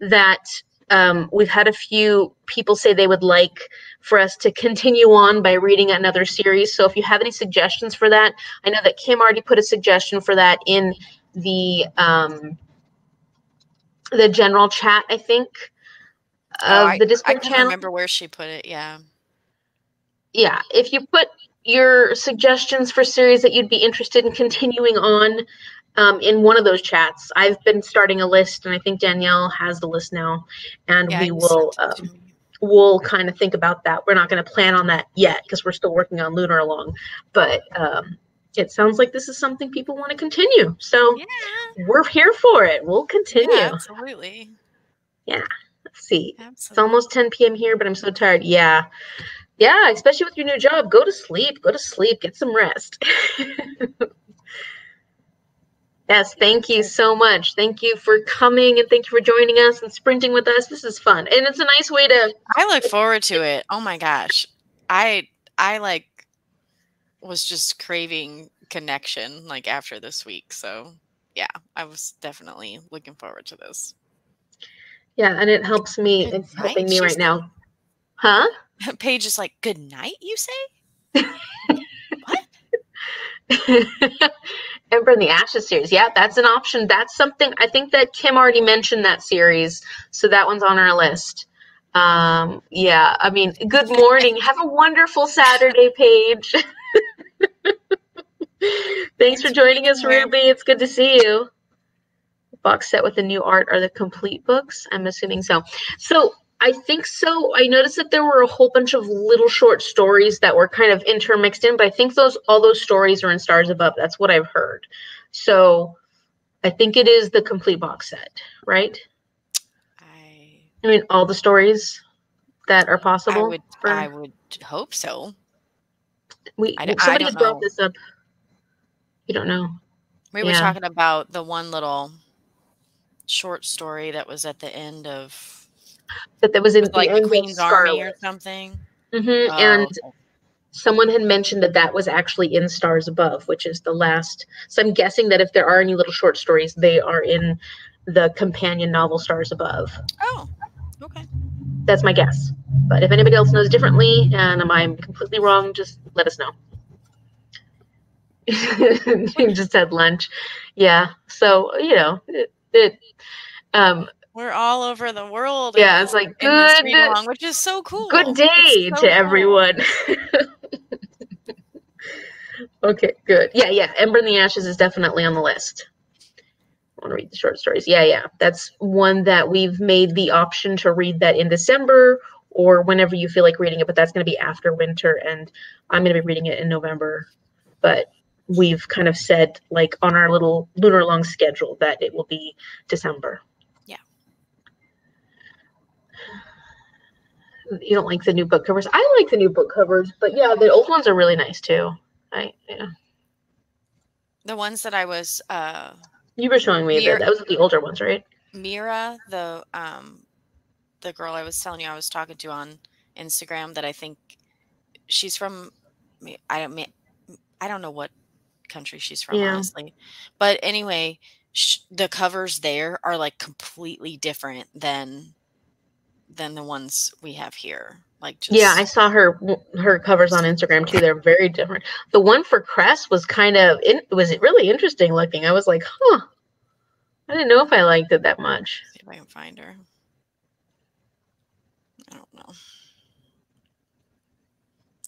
that um, we've had a few people say they would like for us to continue on by reading another series. So if you have any suggestions for that i know that kim already put a suggestion for that in the um, the general chat i think of Oh, I, the I discord can channel remember where she put it. Yeah. yeah if you put your suggestions for series that you'd be interested in continuing on um, in one of those chats i've been starting a list and i think danielle has the list now and Yeah. we will um, we'll kind of think about that we're not going to plan on that yet because we're still working on Lunaralong but um, it sounds like this is something people want to continue so Yeah. we're here for it we'll continue Absolutely. Yeah, absolutely. Let's see It's almost 10 p.m. here, but I'm so tired. Yeah. Yeah, especially with your new job. Go to sleep. Go to sleep. Get some rest. yes, thank you so much. Thank you for coming and thank you for joining us and sprinting with us. This is fun. And it's a nice way to I look forward to it. Oh my gosh. I I like was just craving connection like after this week. So yeah, I was definitely looking forward to this. Yeah, and it helps me. Good It's helping me right now. Huh? Paige is like, good night, you say? What? Ember in the Ashes series. Yeah, that's an option. That's something I think that Kim already mentioned that series. So that one's on our list. Um, yeah, I mean, good morning. Have a wonderful Saturday, Paige. Thanks for joining us. Ruby. It's good to see you. Box set with the new art are the complete books. I'm assuming so. So I think so. I noticed that there were a whole bunch of little short stories that were kind of intermixed in, but I think those all those stories are in Stars Above. That's what I've heard. So I think it is the complete box set, right? I I mean, all the stories that are I possible. would for- I would hope so. we I I somebody had brought know. this up. You don't know. We were talking about the one little short story that was at the end of That that was in like the Queen's Army or something. Mhm, Oh, And someone had mentioned that that was actually in Stars Above, which is the last. So I'm guessing that if there are any little short stories, they are in the companion novel Stars Above. oh, okay. That's my guess. But if anybody else knows differently and I am I completely wrong, just let us know. you just had lunch. Yeah. So, you know, it, it um We're all over the world. Yeah, it's like, good- along, which is so cool. good day so to cool. everyone. okay, good. Yeah, yeah. Ember in the Ashes is definitely on the list. I want to read the short stories. Yeah, yeah. That's one that we've made the option to read that in December or whenever you feel like reading it, but that's going to be after winter and I'm going to be reading it in November. But we've kind of said like on our little Lunaralong schedule that it will be December. Yeah. You don't like the new book covers. I like the new book covers, but yeah, the old ones are really nice too. I yeah. The ones that I was uh You were showing me that. That was the older ones, right? Mira, the um the girl I was telling you I was talking to on Instagram that I think she's from me- I don't mean I don't know what country she's from Yeah. honestly. But anyway, sh- the covers there are like completely different than than the ones we have here. Like just Yeah, I saw her her covers on Instagram too. They're very different. The one for Cress was kind of it was really interesting looking. I was like, huh. I didn't know if I liked it that much. see if I can find her. I don't know.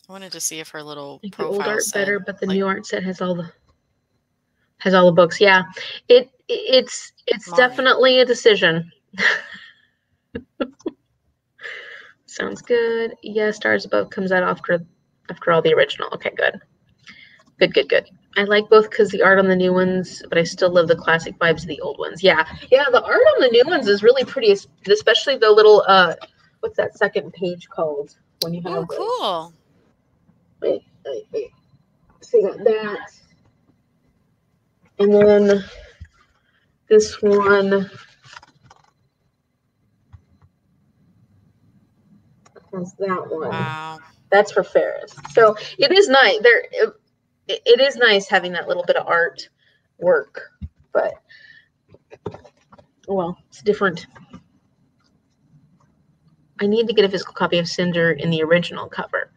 I wanted to see if her little think the old art said, better, but the like, new art set has all the has all the books. Yeah, it it's it's definitely a decision. Sounds good. Yeah, Stars Above comes out after after all the original. Okay, good, good, good, good. I like both because the art on the new ones, but I still love the classic vibes of the old ones. Yeah, yeah, the art on the new ones is really pretty, especially the little uh, what's that second page called when you have Oh, like- cool. Wait, wait, wait. So you got that. And then this one has that one. Wow. That's for Fairest. So it is nice. There, it, it is nice having that little bit of art work, but well, it's different. I need to get a physical copy of Cinder in the original cover.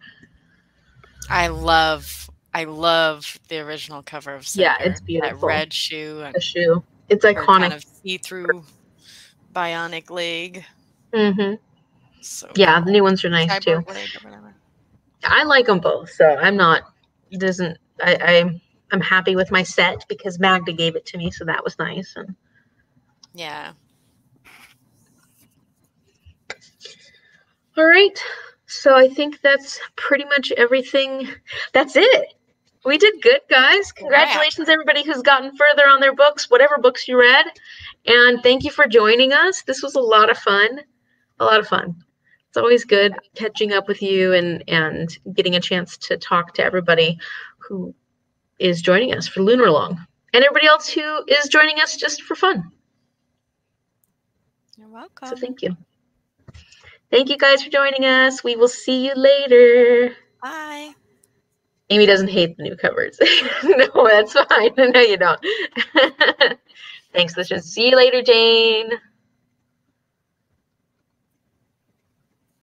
I love I love the original cover of Yeah, it's beautiful. That red shoe and The shoe. It's iconic. kind of see-through bionic leg. Mm-hmm. So Yeah, cool. the new ones are nice too. Cyborg. I like them both, so I'm not. Doesn't I? I I'm happy with my set because Magda gave it to me, so that was nice. And Yeah. all right, so I think that's pretty much everything. That's it. We did good, guys. Congratulations, everybody who's gotten further on their books, whatever books you read, and thank you for joining us. This was a lot of fun. A lot of fun. It's always good catching up with you and and getting a chance to talk to everybody who is joining us for Lunaralong and everybody else who is joining us just for fun. You're welcome. So thank you. Thank you guys for joining us. We will see you later. Bye. Amy doesn't hate the new covers. no, that's fine. No, you don't. Thanks, listeners. See you later, Jane.